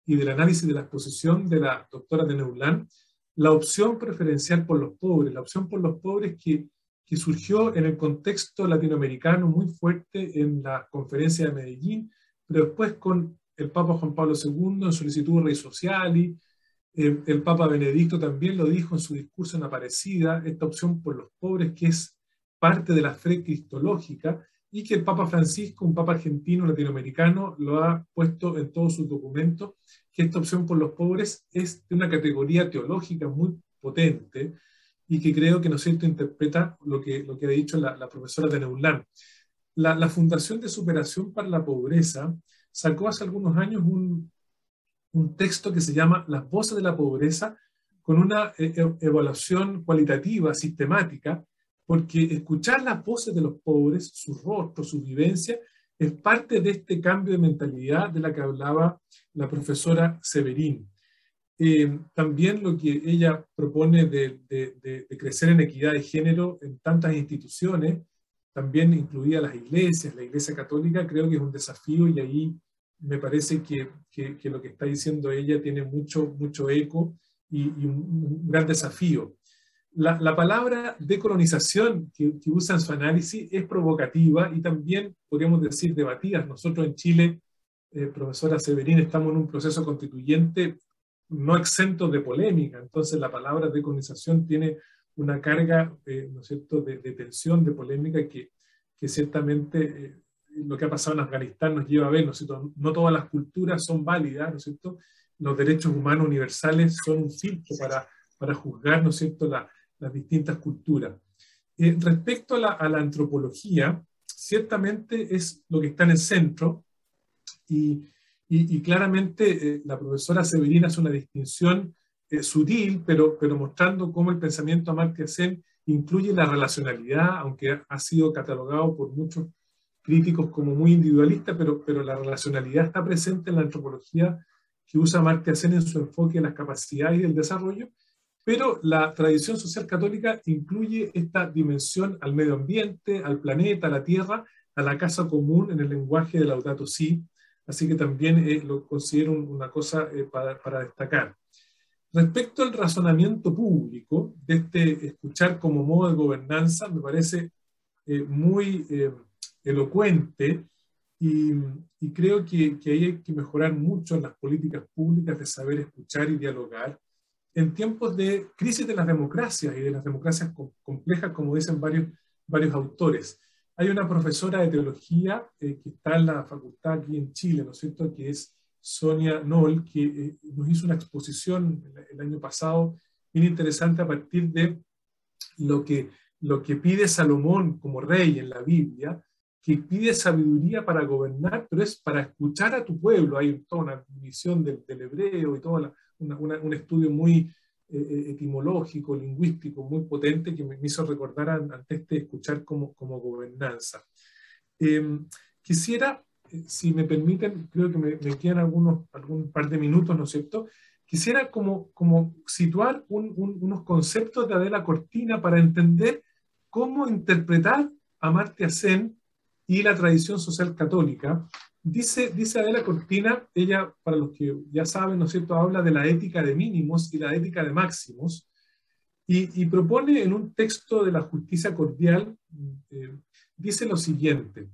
y del análisis de la exposición de la doctora de Neulán la opción preferencial por los pobres, la opción por los pobres que, que surgió en el contexto latinoamericano muy fuerte en la conferencia de Medellín, pero después con el Papa Juan Pablo II en solicitud Rey Sociali, el Papa Benedicto también lo dijo en su discurso en Aparecida, esta opción por los pobres que es parte de la fe cristológica y que el Papa Francisco, un Papa argentino latinoamericano, lo ha puesto en todos sus documentos, que esta opción por los pobres es de una categoría teológica muy potente y que creo que, ¿no es cierto?, interpreta lo que, lo que ha dicho la, profesora de Neulán. La, Fundación de Superación para la Pobreza sacó hace algunos años un, un texto que se llama Las voces de la pobreza, con una eh, e, evaluación cualitativa, sistemática, porque escuchar las voces de los pobres, su rostro, su vivencia, es parte de este cambio de mentalidad de la que hablaba la profesora Severín. Eh, también lo que ella propone de, crecer en equidad de género en tantas instituciones, también incluía las iglesias, la iglesia católica, creo que es un desafío y ahí me parece que, que, lo que está diciendo ella tiene mucho, mucho eco y, un, gran desafío la, palabra decolonización que, que, usa en su análisis es provocativa y también, podríamos decir, debatida. Nosotros en Chile, eh, profesora Severín, estamos en un proceso constituyente no exento de polémica, entonces la palabra decolonización tiene una carga, eh, ¿no cierto?, de, tensión, de polémica que, que ciertamente eh, lo que ha pasado en Afganistán nos lleva a ver, ¿no es cierto?, no todas las culturas son válidas, ¿no es cierto?, los derechos humanos universales son un filtro para, para juzgar, ¿no cierto?, la, las distintas culturas. Eh, respecto a la, antropología, ciertamente es lo que está en el centro y, claramente eh, la profesora Severina hace una distinción eh, sutil, pero, pero mostrando cómo el pensamiento Amartya Sen incluye la relacionalidad, aunque ha, sido catalogado por muchos críticos como muy individualista, pero, pero la relacionalidad está presente en la antropología que usa Amartya Sen en su enfoque de las capacidades y el desarrollo, pero la tradición social católica incluye esta dimensión al medio ambiente, al planeta, a la tierra, a la casa común en el lenguaje de Laudato Si, así que también eh, lo considero una cosa eh, para, destacar. Respecto al razonamiento público, de este escuchar como modo de gobernanza, me parece eh, muy elocuente y, creo que, que hay que mejorar mucho en las políticas públicas de saber escuchar y dialogar en tiempos de crisis de las democracias y de las democracias complejas, como dicen varios, varios autores. Hay una profesora de teología eh, que está en la facultad aquí en Chile, ¿no es cierto?, que es Sonia Noll, que eh, nos hizo una exposición el, año pasado bien interesante a partir de lo que, lo que pide Salomón como rey en la Biblia, que pide sabiduría para gobernar, pero es para escuchar a tu pueblo. Hay toda una visión del, del hebreo y toda la, un estudio muy eh, eh, etimológico, lingüístico, muy potente que me, hizo recordar antes de escuchar como, como gobernanza. Em, quisiera, eh, si me permiten, creo que me, quedan algunos, algún par de minutos, ¿no es cierto? Quisiera como, como situar unos conceptos de Adela Cortina para entender cómo interpretar a Amartya Sen y la tradición social católica Dice, dice Adela Cortina, ella, para los que ya saben, ¿no es cierto?, habla de la ética de mínimos y la ética de máximos, y, propone en un texto de la justicia cordial, eh, dice lo siguiente,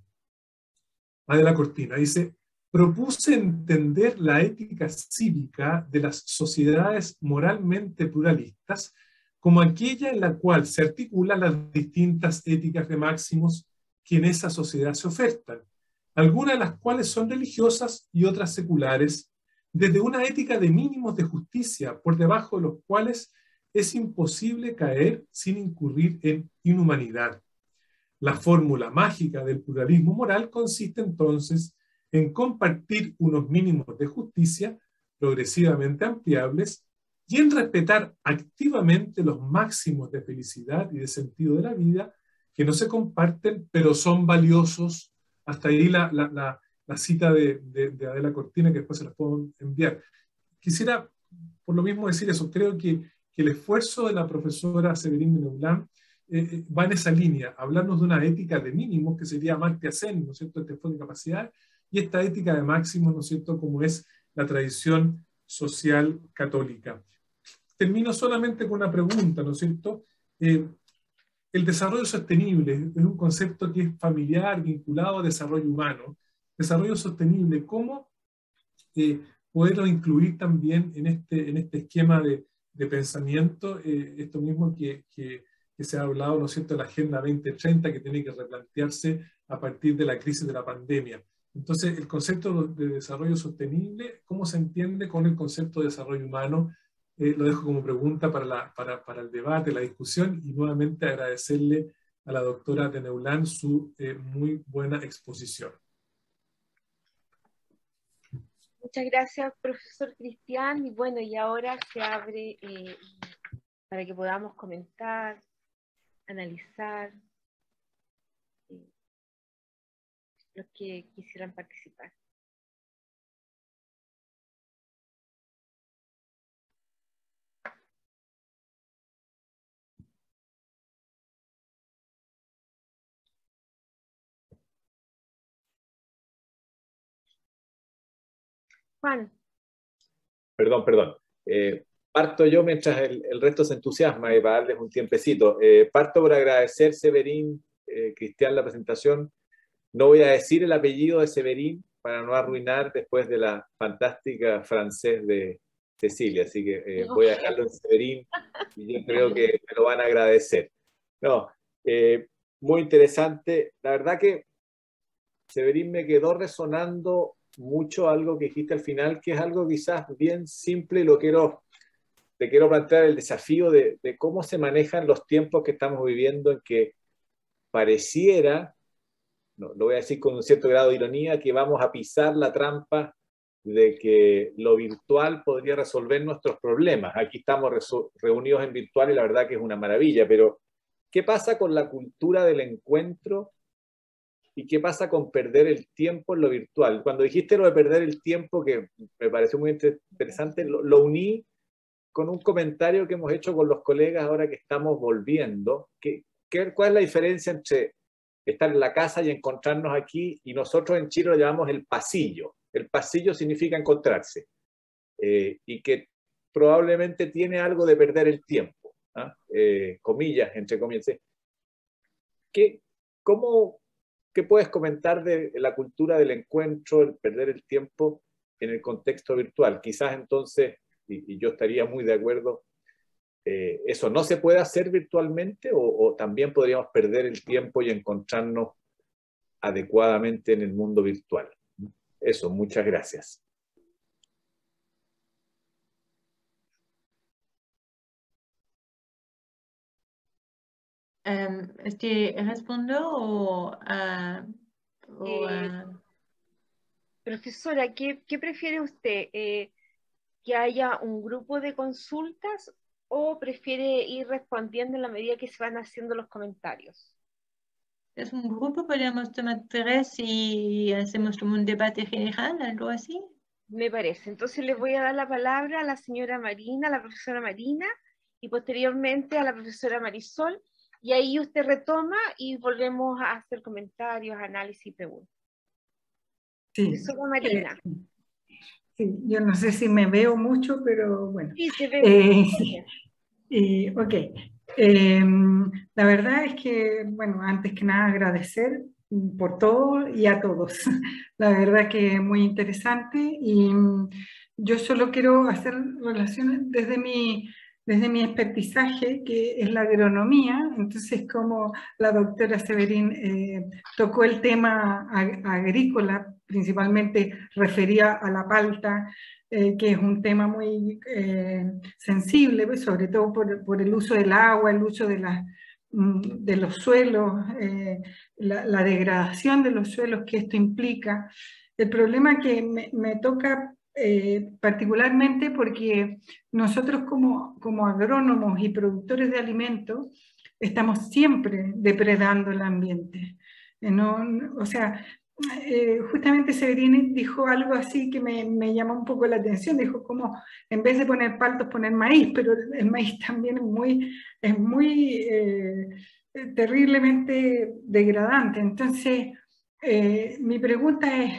Adela Cortina, dice, propuse entender la ética cívica de las sociedades moralmente pluralistas como aquella en la cual se articulan las distintas éticas de máximos que en esa sociedad se ofertan, algunas de las cuales son religiosas y otras seculares, desde una ética de mínimos de justicia, por debajo de los cuales es imposible caer sin incurrir en inhumanidad. La fórmula mágica del pluralismo moral consiste entonces en compartir unos mínimos de justicia progresivamente ampliables y en respetar activamente los máximos de felicidad y de sentido de la vida que no se comparten, pero son valiosos. Hasta ahí la, la, la, cita de, de, Adela Cortina, que después se las puedo enviar. Quisiera, por lo mismo, decir eso. Creo que, que el esfuerzo de la profesora Severín de Neulán eh, eh, va en esa línea, hablarnos de una ética de mínimos, que sería Amartya Sen, ¿no es cierto?, este de capacidad, y esta ética de máximos, ¿no es cierto?, como es la tradición social católica. Termino solamente con una pregunta, ¿no es cierto? Eh, el desarrollo sostenible es un concepto que es familiar, vinculado al desarrollo humano. Desarrollo sostenible, ¿cómo poderlo incluir también en este, en este esquema de, pensamiento? esto mismo que, que que se ha hablado, ¿no es cierto?, de la Agenda 2030 que tiene que replantearse a partir de la crisis de la pandemia. Entonces, el concepto de desarrollo sostenible, ¿cómo se entiende con el concepto de desarrollo humano? Eh, lo dejo como pregunta para, la, para, para, el debate, la discusión y nuevamente agradecerle a la doctora Teneulán su eh, muy buena exposición. Muchas gracias, profesor Cristian. Y bueno, y ahora se abre eh, para que podamos comentar, analizar los que quisieran participar. Juan. Perdón, perdón. Eh, Parto yo mientras el, resto se entusiasma y para darles un tiempecito. Eh, parto por agradecer, Severín, eh, Cristian, la presentación. No voy a decir el apellido de Severín para no arruinar después de la fantástica francés de Cecilia, así que eh, voy a dejarlo en Severín y yo creo que me lo van a agradecer. No, muy interesante. La verdad que Severín me quedó resonando mucho algo que dijiste al final, que es algo quizás bien simple lo quiero te quiero plantear el desafío de, cómo se manejan los tiempos que estamos viviendo en que pareciera, no, lo voy a decir con un cierto grado de ironía, que vamos a pisar la trampa de que lo virtual podría resolver nuestros problemas. Aquí estamos reunidos en virtual y la verdad que es una maravilla, pero ¿qué pasa con la cultura del encuentro y qué pasa con perder el tiempo en lo virtual? Cuando dijiste lo de perder el tiempo, que me pareció muy interesante, lo uní con un comentario que hemos hecho con los colegas ahora que estamos volviendo. ¿Qué, cuál es la diferencia entre estar en la casa y encontrarnos aquí? Y nosotros en Chile lo llamamos el pasillo. El pasillo significa encontrarse. Eh, y que probablemente tiene algo de perder el tiempo. ¿ah? Eh, comillas, entre comillas. ¿Qué, cómo, ¿Qué puedes comentar de la cultura del encuentro, el perder el tiempo en el contexto virtual? Quizás entonces y, yo estaría muy de acuerdo, eh, ¿eso no se puede hacer virtualmente o, también podríamos perder el tiempo y encontrarnos adecuadamente en el mundo virtual? Eso, muchas gracias. Um, que respondo o, eh, profesora, ¿qué, ¿qué, prefiere usted? Eh, que haya un grupo de consultas o prefiere ir respondiendo en la medida que se van haciendo los comentarios? Es un grupo, podemos tomar tres y hacemos un debate general, algo así. Me parece. Entonces les voy a dar la palabra a la señora Marina, a la profesora Marina, y posteriormente a la profesora Marisol, y ahí usted retoma y volvemos a hacer comentarios, análisis y preguntas. Sí. Profesora Marina. Sí, yo no sé si me veo mucho, pero bueno. Sí, se ve. Eh, ok. Em, la verdad es que, bueno, antes que nada agradecer por todo y a todos. La verdad que es muy interesante y yo solo quiero hacer relaciones desde mi, desde mi expertizaje, que es la agronomía, entonces como la doctora Severín eh, tocó el tema agrícola, principalmente refería a la palta, eh, que es un tema muy eh, sensible, pues, sobre todo por, el uso del agua, el uso de, la, mm, de los suelos, la, la, degradación de los suelos que esto implica. El problema que me, me toca eh, particularmente porque nosotros como, como agrónomos y productores de alimentos estamos siempre depredando el ambiente. Eh, no, o sea, eh, justamente Severini dijo algo así que me, me, llamó un poco la atención, dijo como en vez de poner paltos poner maíz, pero el maíz también es muy, es muy terriblemente degradante. Entonces, mi pregunta es,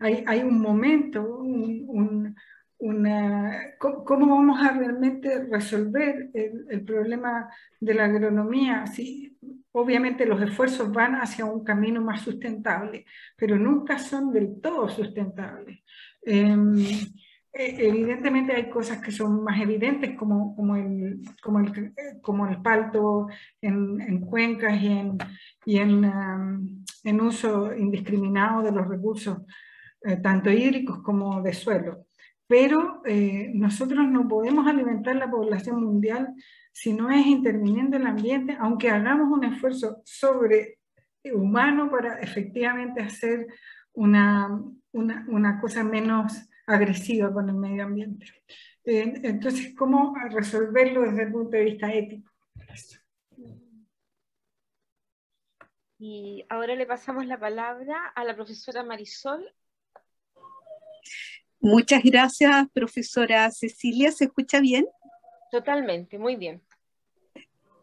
hay, un momento, una, ¿cómo vamos a realmente resolver el, problema de la agronomía? Si, obviamente los esfuerzos van hacia un camino más sustentable, pero nunca son del todo sustentables. Em, evidentemente hay cosas que son más evidentes, como, como, el, como, el, como el palto en, cuencas y en, y en, en uso indiscriminado de los recursos eh, tanto hídricos como de suelo. Pero eh, nosotros no podemos alimentar la población mundial si no es interviniendo el ambiente, aunque hagamos un esfuerzo sobrehumano para efectivamente hacer una, una, una cosa menos agresiva con el medio ambiente. Eh, entonces, ¿cómo resolverlo desde el punto de vista ético? Y ahora le pasamos la palabra a la profesora Marisol Muchas gracias, profesora Cecilia. ¿Se escucha bien? Totalmente, muy bien.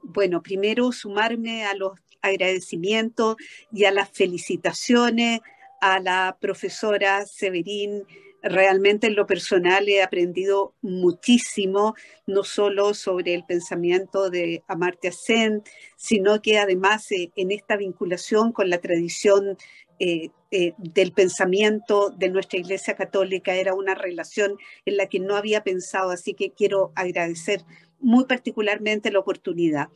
Bueno, primero sumarme a los agradecimientos y a las felicitaciones a la profesora Severín. Realmente en lo personal he aprendido muchísimo, no solo sobre el pensamiento de Amartya Sen, sino que además eh, en esta vinculación con la tradición eh, eh, del pensamiento de nuestra Iglesia Católica era una relación en la que no había pensado, así que quiero agradecer muy particularmente la oportunidad.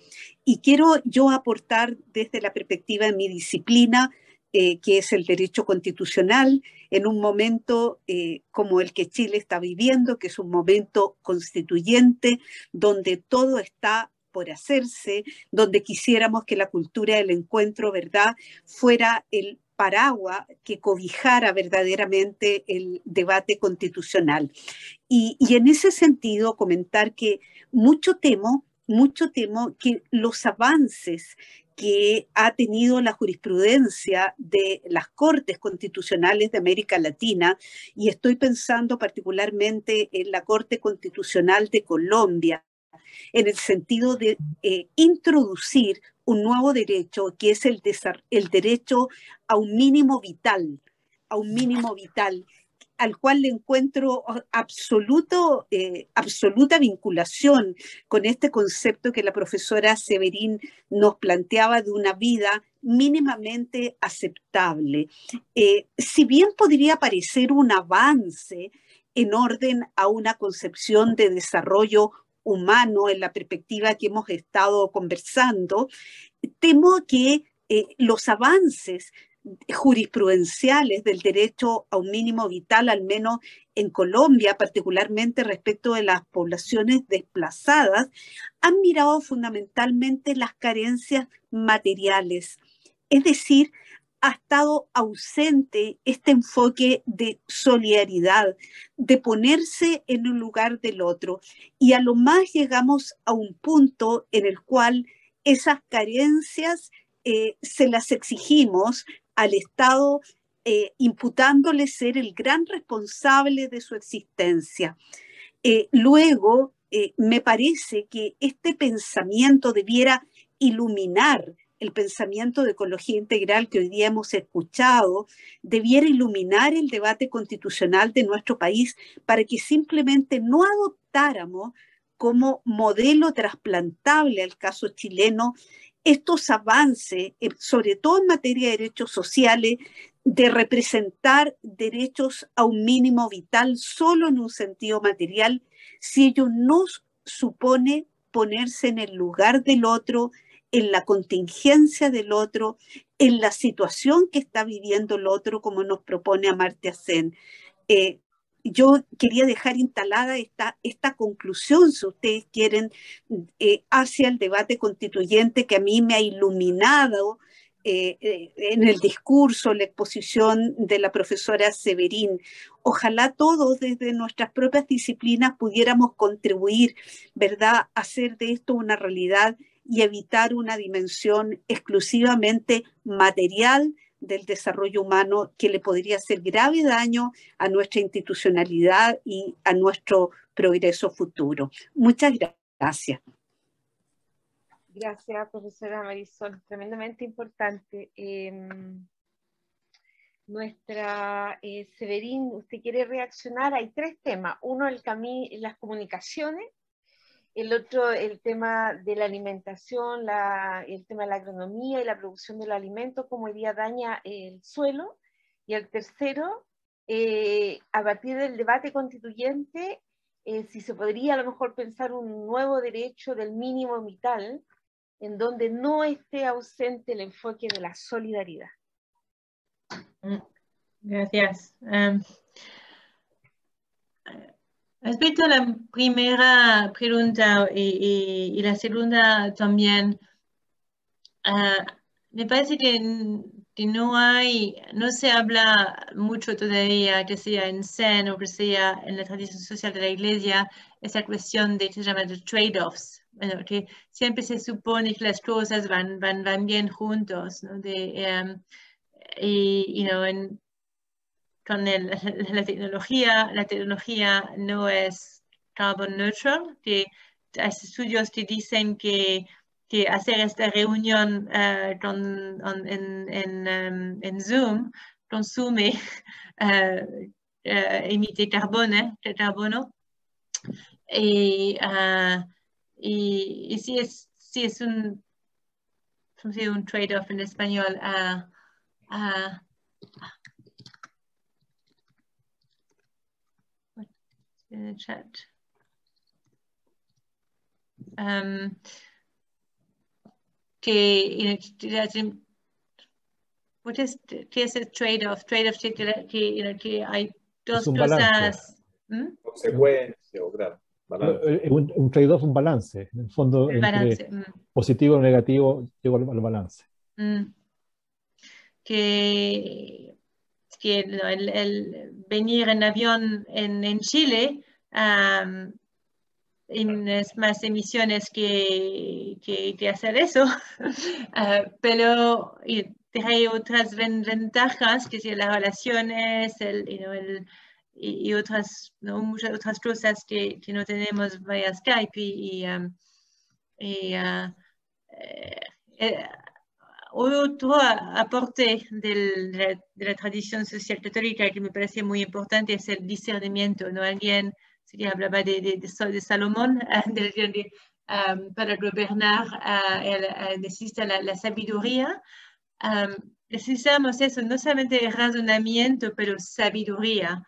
Y quiero yo aportar desde la perspectiva de mi disciplina, eh, que es el derecho constitucional, en un momento como el que Chile está viviendo, que es un momento constituyente, donde todo está por hacerse, donde quisiéramos que la cultura del encuentro, ¿verdad?, fuera el paraguas que cobijara verdaderamente el debate constitucional. Y, en ese sentido, comentar que mucho temo, mucho temo que los avances que ha tenido la jurisprudencia de las Cortes Constitucionales de América Latina, y estoy pensando particularmente en la Corte Constitucional de Colombia, en el sentido de eh, introducir un nuevo derecho que es el, el derecho a un mínimo vital, a un mínimo vital, al cual le encuentro absoluto, eh, absoluta vinculación con este concepto que la profesora Severín nos planteaba de una vida mínimamente aceptable. Eh, si bien podría parecer un avance en orden a una concepción de desarrollo humano en la perspectiva que hemos estado conversando, temo que eh, los avances jurisprudenciales del derecho a un mínimo vital, al menos en Colombia, particularmente respecto de las poblaciones desplazadas, han mirado fundamentalmente las carencias materiales. Es decir, ha estado ausente este enfoque de solidaridad, de ponerse en un lugar del otro. Y a lo más llegamos a un punto en el cual esas carencias eh, se las exigimos al Estado eh, imputándole ser el gran responsable de su existencia. Eh, luego, me parece que este pensamiento debiera iluminar el pensamiento de ecología integral que hoy día hemos escuchado debiera iluminar el debate constitucional de nuestro país para que simplemente no adoptáramos como modelo trasplantable al caso chileno estos avances, eh, sobre todo en materia de derechos sociales, de representar derechos a un mínimo vital solo en un sentido material, si ello no supone ponerse en el lugar del otro, en la contingencia del otro, en la situación que está viviendo el otro, como nos propone Amartya Sen. Eh, yo quería dejar instalada esta, esta conclusión, si ustedes quieren, eh, hacia el debate constituyente que a mí me ha iluminado eh, eh, en el discurso, la exposición de la profesora Severín. Ojalá todos desde nuestras propias disciplinas pudiéramos contribuir, ¿verdad?, a hacer de esto una realidad y evitar una dimensión exclusivamente material del desarrollo humano que le podría hacer grave daño a nuestra institucionalidad y a nuestro progreso futuro. Muchas gracias. Gracias, profesora Marisol. Tremendamente importante. Em, nuestra eh, Severín, ¿usted quiere reaccionar? Hay tres temas. Uno, el las comunicaciones. El otro, el tema de la alimentación, el tema de la agronomía y la producción del alimento, cómo hoy día daña el suelo. Y el tercero, eh, a partir del debate constituyente, eh, si se podría a lo mejor pensar un nuevo derecho del mínimo vital, en donde no esté ausente el enfoque de la solidaridad. Mm, gracias. Um, respecto a la primera pregunta y, la segunda también, uh, me parece que, no hay, no se habla mucho todavía, que sea en Zen o que sea en la tradición social de la iglesia, esa cuestión de que se trade-offs, bueno, que siempre se supone que las cosas van, van, van bien juntos, ¿no? Em, y, con la tecnología, la tecnología no es carbon neutral, que hay estudios que dicen que, que hacer esta reunión uh, con, en, en, em, en, Zoom consume, uh, emite carbono, carbono y, y, sí, es, sí es un, un trade-off en español. Uh, in the chat. Um, que, what is, ¿qué es el trade-off? Trade-off que, que, que hay dos cosas. ¿Mm? Consecuencia, claro. Eh, un, un trade-off, un balance, en el fondo, entre mm. positivo o negativo, llego al, balance. Mm. Que, que el, venir en avión en, en Chile es más emisiones que, que, que hacer eso, uh, pero hay otras ventajas, que son las relaciones, el, el y, otras, muchas otras cosas que, que, no tenemos vía Skype y, uh, eh, eh, otro aporte del, de, la, tradición social católica que me parece muy importante es el discernimiento, ¿no? Alguien que hablaba de, de, de Salomón, um, para gobernar uh, necesita la, la sabiduría. Um, necesitamos eso, no solamente razonamiento, pero sabiduría.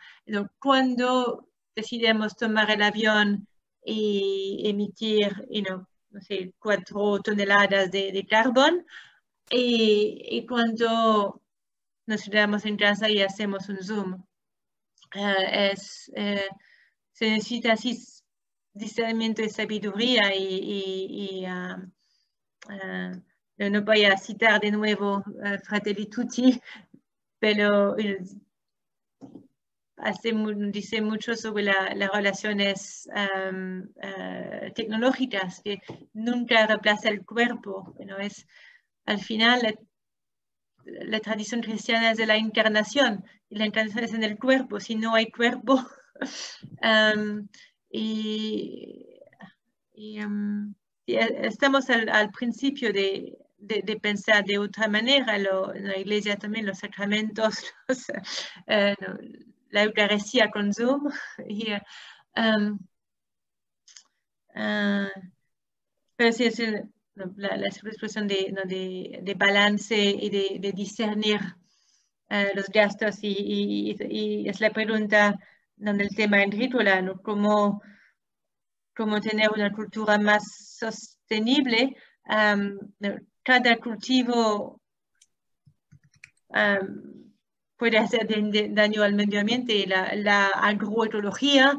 cuando decidimos tomar el avión y emitir, no sé, cuatro toneladas de, de carbón, y, cuando nos quedamos en casa y hacemos un Zoom, eh, es, eh, se necesita así discernimiento y sabiduría y, ah, ah, no voy a citar de nuevo uh, Fratelli Tutti, pero hace, dice mucho sobre las relaciones um, uh, tecnológicas, que nunca reemplaza el cuerpo. Bueno, es, al final, la, tradición cristiana es de la encarnación, y la encarnación es en el cuerpo. Si no hay cuerpo, um, y, um, estamos al principio de, pensar de otra manera, la iglesia también, los sacramentos, eh, la Eucaristía con Zoom. Y, um, uh, pero sí, la, expresión de, de, balance y de, discernir uh, los gastos y, es la pregunta donde el tema en ¿no? ¿Cómo, cómo tener una cultura más sostenible, cada cultivo puede hacer daño al medio ambiente la, la agroecología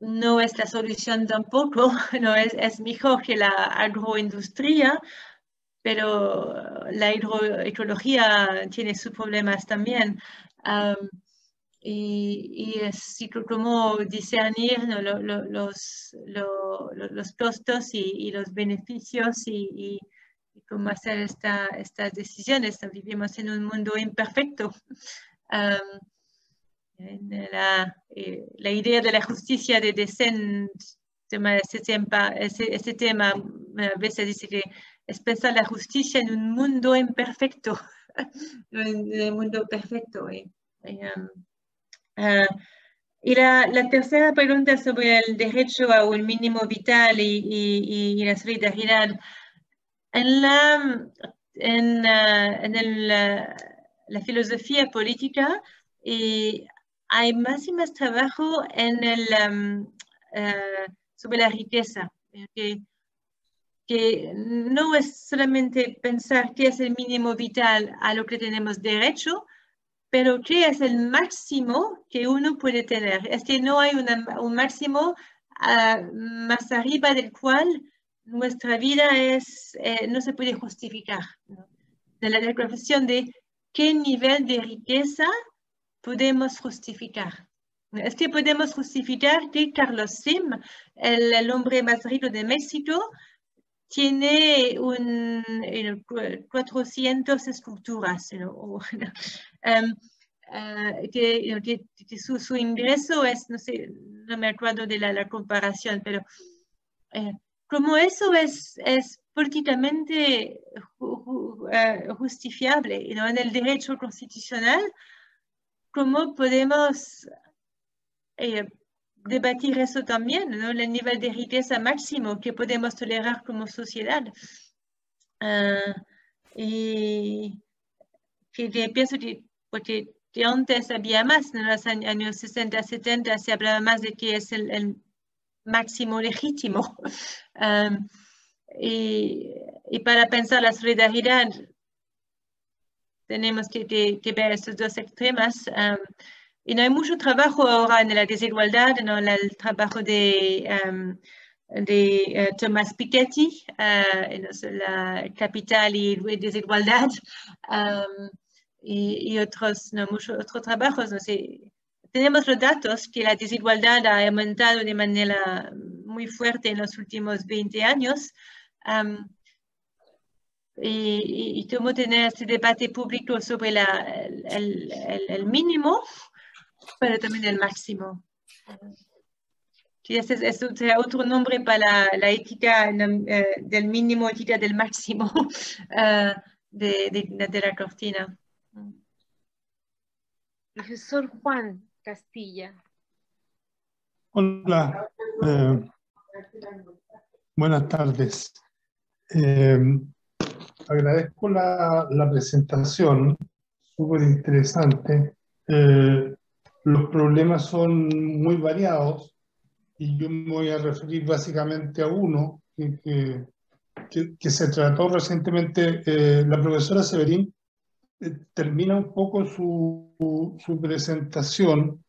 no es la solución tampoco, no es, es mejor que la agroindustria, pero la hidroecología tiene sus problemas también. y, es como discernir los, los, costos y, los beneficios y, cómo hacer esta, estas decisiones. Vivimos en un mundo imperfecto. La, eh, la, idea de la justicia de Desen, ese, tema, ese, tema a veces dice que es pensar la justicia en un mundo imperfecto, en un mundo perfecto. Y, um, uh, y la, tercera pregunta sobre el derecho a un mínimo vital y, y, la solidaridad. En la, en, uh, en el, la filosofía política y hay más y más trabajo en el, um, uh, sobre la riqueza, que, que, no es solamente pensar qué es el mínimo vital a lo que tenemos derecho, pero qué es el máximo que uno puede tener. Es que no hay un máximo uh, más arriba del cual nuestra vida es, eh, no se puede justificar. De la declaración de qué nivel de riqueza podemos justificar. Es que podemos justificar que Carlos Sim, el, hombre más rico de México, tiene un, 400 esculturas. Um, uh, que, su, ingreso es, no sé, no me acuerdo de la, comparación, pero uh, como eso es, es políticamente uh, justifiable ¿no? en el derecho constitucional, ¿Cómo podemos eh, debatir eso también, ¿no? el nivel de riqueza máximo que podemos tolerar como sociedad? Uh, y que, pienso que, porque antes había más, en los años 60, 70 se hablaba más de que es el, máximo legítimo. Y, y, para pensar la solidaridad, tenemos que, ver estos dos extremos. Um, y no hay mucho trabajo ahora en la desigualdad, en el trabajo de, um, Thomas Piketty, uh, en la capital y desigualdad, um, y, otros, no, muchos otros trabajos. Tenemos los datos que la desigualdad ha aumentado de manera muy fuerte en los últimos 20 años y, cómo tener este debate público sobre la, el, el, mínimo, pero también el máximo. Y ese es, otro nombre para la, ética eh, del mínimo, ética del máximo uh, de, de, de, la cortina. Profesor Juan Castilla. Hola, eh, buenas tardes. Agradezco la, la presentación, súper interesante. Eh, los problemas son muy variados y yo me voy a referir básicamente a uno que, que, que, se trató recientemente. Eh, la profesora Severín eh, termina un poco su, su presentación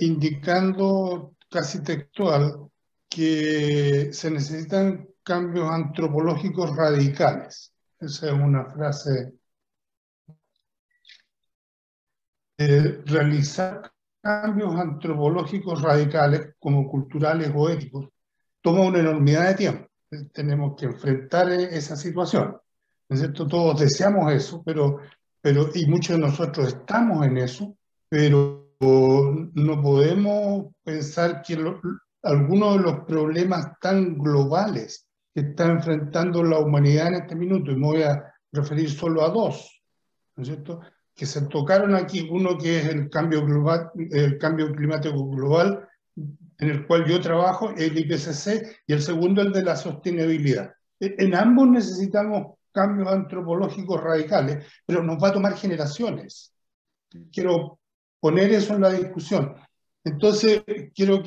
indicando casi textual que se necesitan cambios antropológicos radicales. Esa es una frase. Eh, realizar cambios antropológicos radicales, como culturales o éticos, toma una enormidad de tiempo. Tenemos que enfrentar e-, esa situación. ¿No es cierto? Todos deseamos eso, pero, pero, y muchos de nosotros estamos en eso, pero no podemos pensar que algunos de los problemas tan globales está enfrentando la humanidad en este minuto, y me voy a referir solo a dos, ¿no es cierto? Que se tocaron aquí, uno que es el cambio, global, el cambio climático global, en el cual yo trabajo, el IPCC, y el segundo el de la sostenibilidad. En ambos necesitamos cambios antropológicos radicales, pero nos va a tomar generaciones. Quiero poner eso en la discusión. Entonces, quiero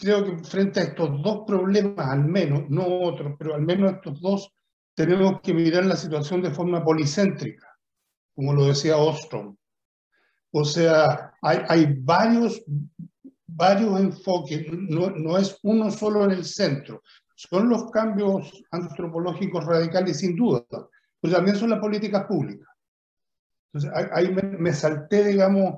creo que frente a estos dos problemas, al menos, no otros, pero al menos estos dos, tenemos que mirar la situación de forma policéntrica, como lo decía Ostrom. O sea, hay, hay varios, varios enfoques, no, no es uno solo en el centro. Son los cambios antropológicos radicales, sin duda, pero también son las políticas públicas. Entonces, ahí me, salté, digamos,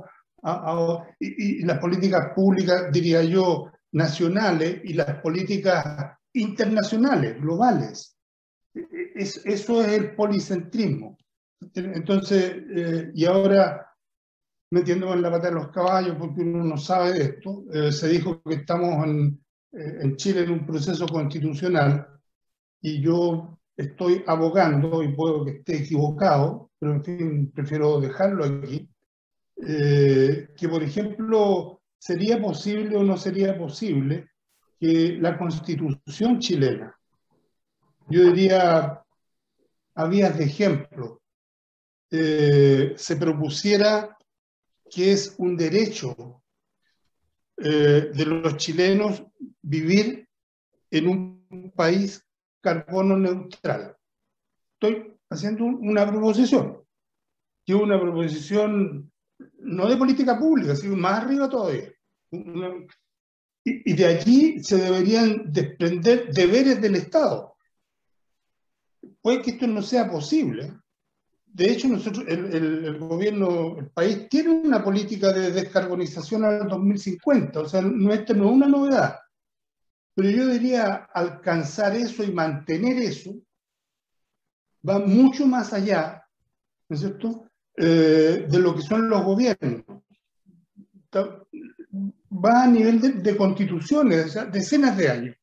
y, las políticas públicas, diría yo, nacionales y las políticas internacionales, globales. Es, eso es el policentrismo. Entonces, eh, y ahora metiéndome en la pata de los caballos, porque uno no sabe de esto, eh, se dijo que estamos en, eh, en Chile en un proceso constitucional y yo estoy abogando, y puedo que esté equivocado, pero en fin, prefiero dejarlo aquí, eh, que por ejemplo, sería posible o no sería posible que la constitución chilena, yo diría, a de ejemplo, eh, se propusiera que es un derecho eh, de los chilenos vivir en un país carbono neutral. Estoy haciendo una proposición, que es una proposición no de política pública, sino más arriba todavía. y, de allí se deberían desprender deberes del Estado. Puede que esto no sea posible. De hecho, nosotros, el, gobierno, el país tiene una política de descarbonización al 2050, o sea, no, no es una novedad. Pero yo diría, alcanzar eso y mantener eso va mucho más allá, ¿no es cierto?, eh, de lo que son los gobiernos. Va a nivel de, constituciones, decenas de años.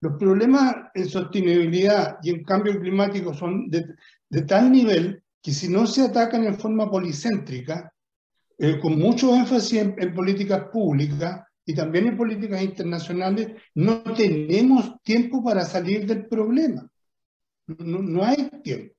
Los problemas en sostenibilidad y en cambio climático son de, tal nivel que si no se atacan en forma policéntrica, eh, con mucho énfasis en políticas públicas, y también en políticas internacionales, no tenemos tiempo para salir del problema. No, hay tiempo.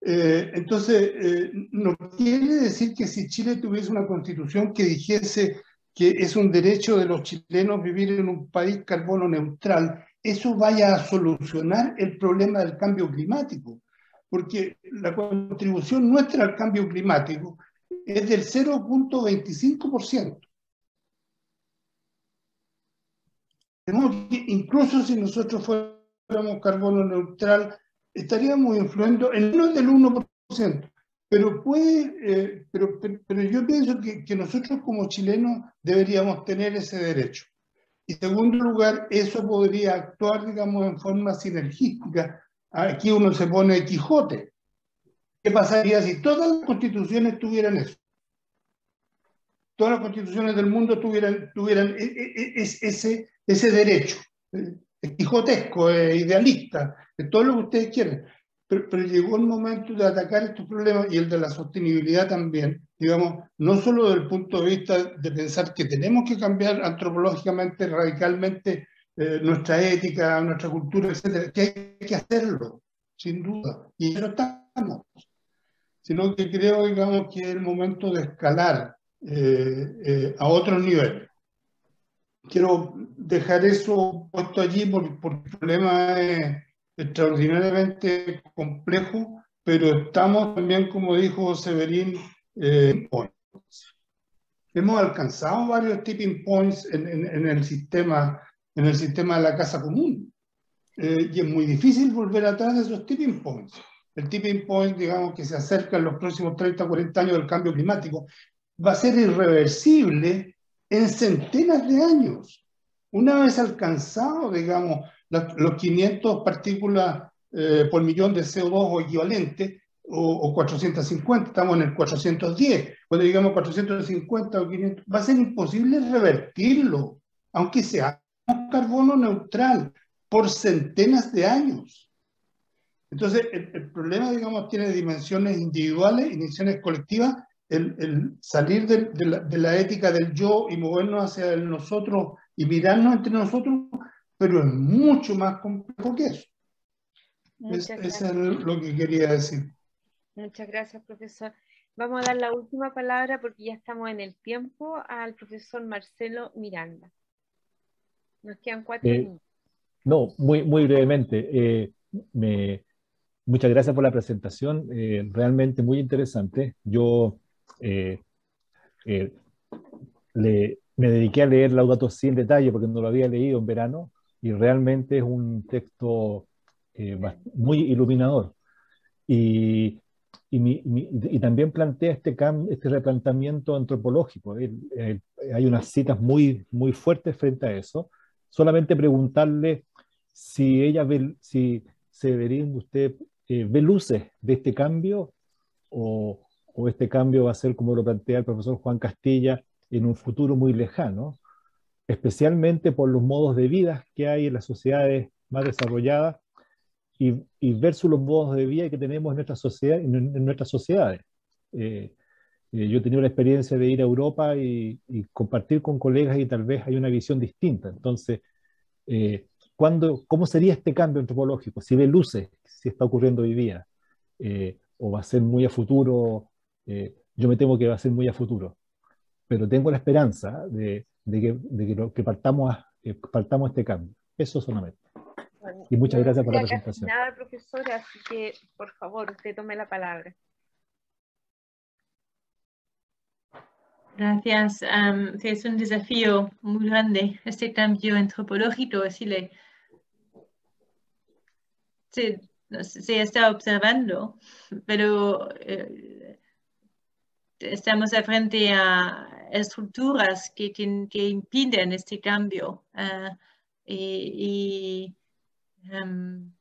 Eh, entonces, eh, no quiere decir que si Chile tuviese una constitución que dijese que es un derecho de los chilenos vivir en un país carbono neutral, eso vaya a solucionar el problema del cambio climático, porque la contribución nuestra al cambio climático es del 0.25%. incluso si nosotros fuéramos carbono neutral, estaríamos influyendo en menos del 1%. Pero, puede, eh, pero, pero, yo pienso que, que, nosotros como chilenos deberíamos tener ese derecho. Y segundo lugar, eso podría actuar, digamos, en forma sinergística. Aquí uno se pone Quijote. ¿Qué pasaría si todas las constituciones tuvieran eso? Todas las constituciones del mundo tuvieran, tuvieran e, e, e, ese, ese derecho. Es quijotesco, es idealista, es todo lo que ustedes quieren. Pero, llegó el momento de atacar estos problemas y el de la sostenibilidad también, digamos, no solo desde el punto de vista de pensar que tenemos que cambiar antropológicamente, radicalmente eh, nuestra ética, nuestra cultura, etcétera, que hay que hacerlo, sin duda, y eso estamos, sino que creo, digamos, que es el momento de escalar eh, eh, a otros niveles quiero dejar eso puesto allí porque, el problema es extraordinariamente complejo, pero estamos también, como dijo Severín, eh, hemos alcanzado varios tipping points en, en, el sistema, en el sistema de la casa común. Eh, y es muy difícil volver atrás de esos tipping points. El tipping point, digamos, que se acerca en los próximos 30, 40 años del cambio climático, va a ser irreversible en centenas de años. Una vez alcanzado, digamos, los 500 partículas eh, por millón de CO2 o equivalente, o, 450, estamos en el 410, cuando digamos 450 o 500, va a ser imposible revertirlo, aunque sea carbono neutral, por centenas de años. Entonces, el, problema, digamos, tiene dimensiones individuales dimensiones colectivas, el, salir de, la, ética del yo y movernos hacia el nosotros y mirarnos entre nosotros, pero es mucho más complejo que eso. eso es lo que quería decir. Muchas gracias, profesor. Vamos a dar la última palabra porque ya estamos en el tiempo al profesor Marcelo Miranda. Nos quedan cuatro eh, minutos. No, muy, muy brevemente. Eh, me, muchas gracias por la presentación, eh, realmente muy interesante. Yo le, me dediqué a leer Laudato Si en detalle porque no lo había leído en verano y realmente es un texto muy iluminador. Y, y, también plantea este, este replanteamiento antropológico. hay unas citas muy, muy fuertes frente a eso. Solamente preguntarle si ella ve, si Severín, usted eh, ve luces de este cambio o, o, este cambio va a ser como lo plantea el profesor Juan Castilla en un futuro muy lejano, especialmente por los modos de vida que hay en las sociedades más desarrolladas y, y versus los modos de vida que tenemos en, nuestra sociedad, en, nuestras sociedades. Eh, eh, yo he tenido la experiencia de ir a Europa y, y, compartir con colegas y tal vez hay una visión distinta. Entonces, eh, ¿cuándo, ¿cómo sería este cambio antropológico? Si ve luces, si está ocurriendo hoy día, eh, o va a ser muy a futuro, yo me temo que va a ser muy a futuro, pero tengo la esperanza de, de que, de que, que partamos, a, partamos este cambio. Eso solamente y muchas gracias por la presentación. Nada, profesora, así que por favor, usted tome la palabra. Gracias. sí, es un desafío muy grande este cambio antropológico. le, se, se, está observando, pero eh, estamos frente a estructuras que, que, impiden este cambio. Ah, y Um,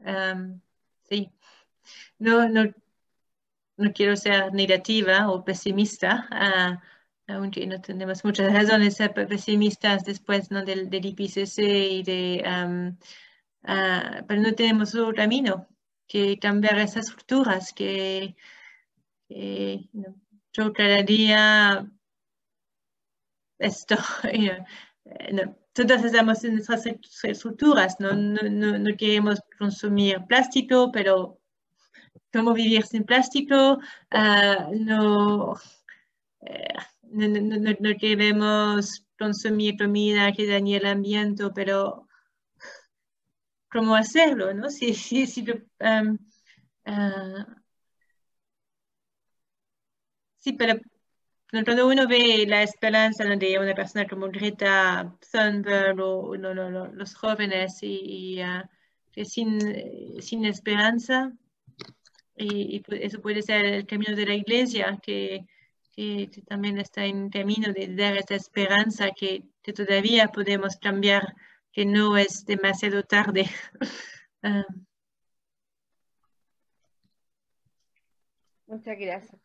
um, sí, no, no, no, quiero ser negativa o pesimista, uh, aunque no tenemos muchas razones de ser pesimistas después ¿no? del, del IPCC y de... Um, uh, pero no tenemos otro camino que cambiar esas estructuras que, yo cada día estoy eh, no, todas estamos en nuestras estructuras, ¿no? No, no, queremos consumir plástico, pero ¿cómo vivir sin plástico? Ah, eh, no, no, queremos consumir comida que dañe el ambiente, pero ¿cómo hacerlo? ¿no? Si, si, si um, uh, sí, pero cuando uno ve la esperanza de una persona como Greta Thunberg o los jóvenes y, ah, sin, sin, esperanza, y, eso puede ser el camino de la iglesia, que, que, también está en camino de dar esa esperanza que, que, todavía podemos cambiar, que no es demasiado tarde. Ah. Muchas gracias.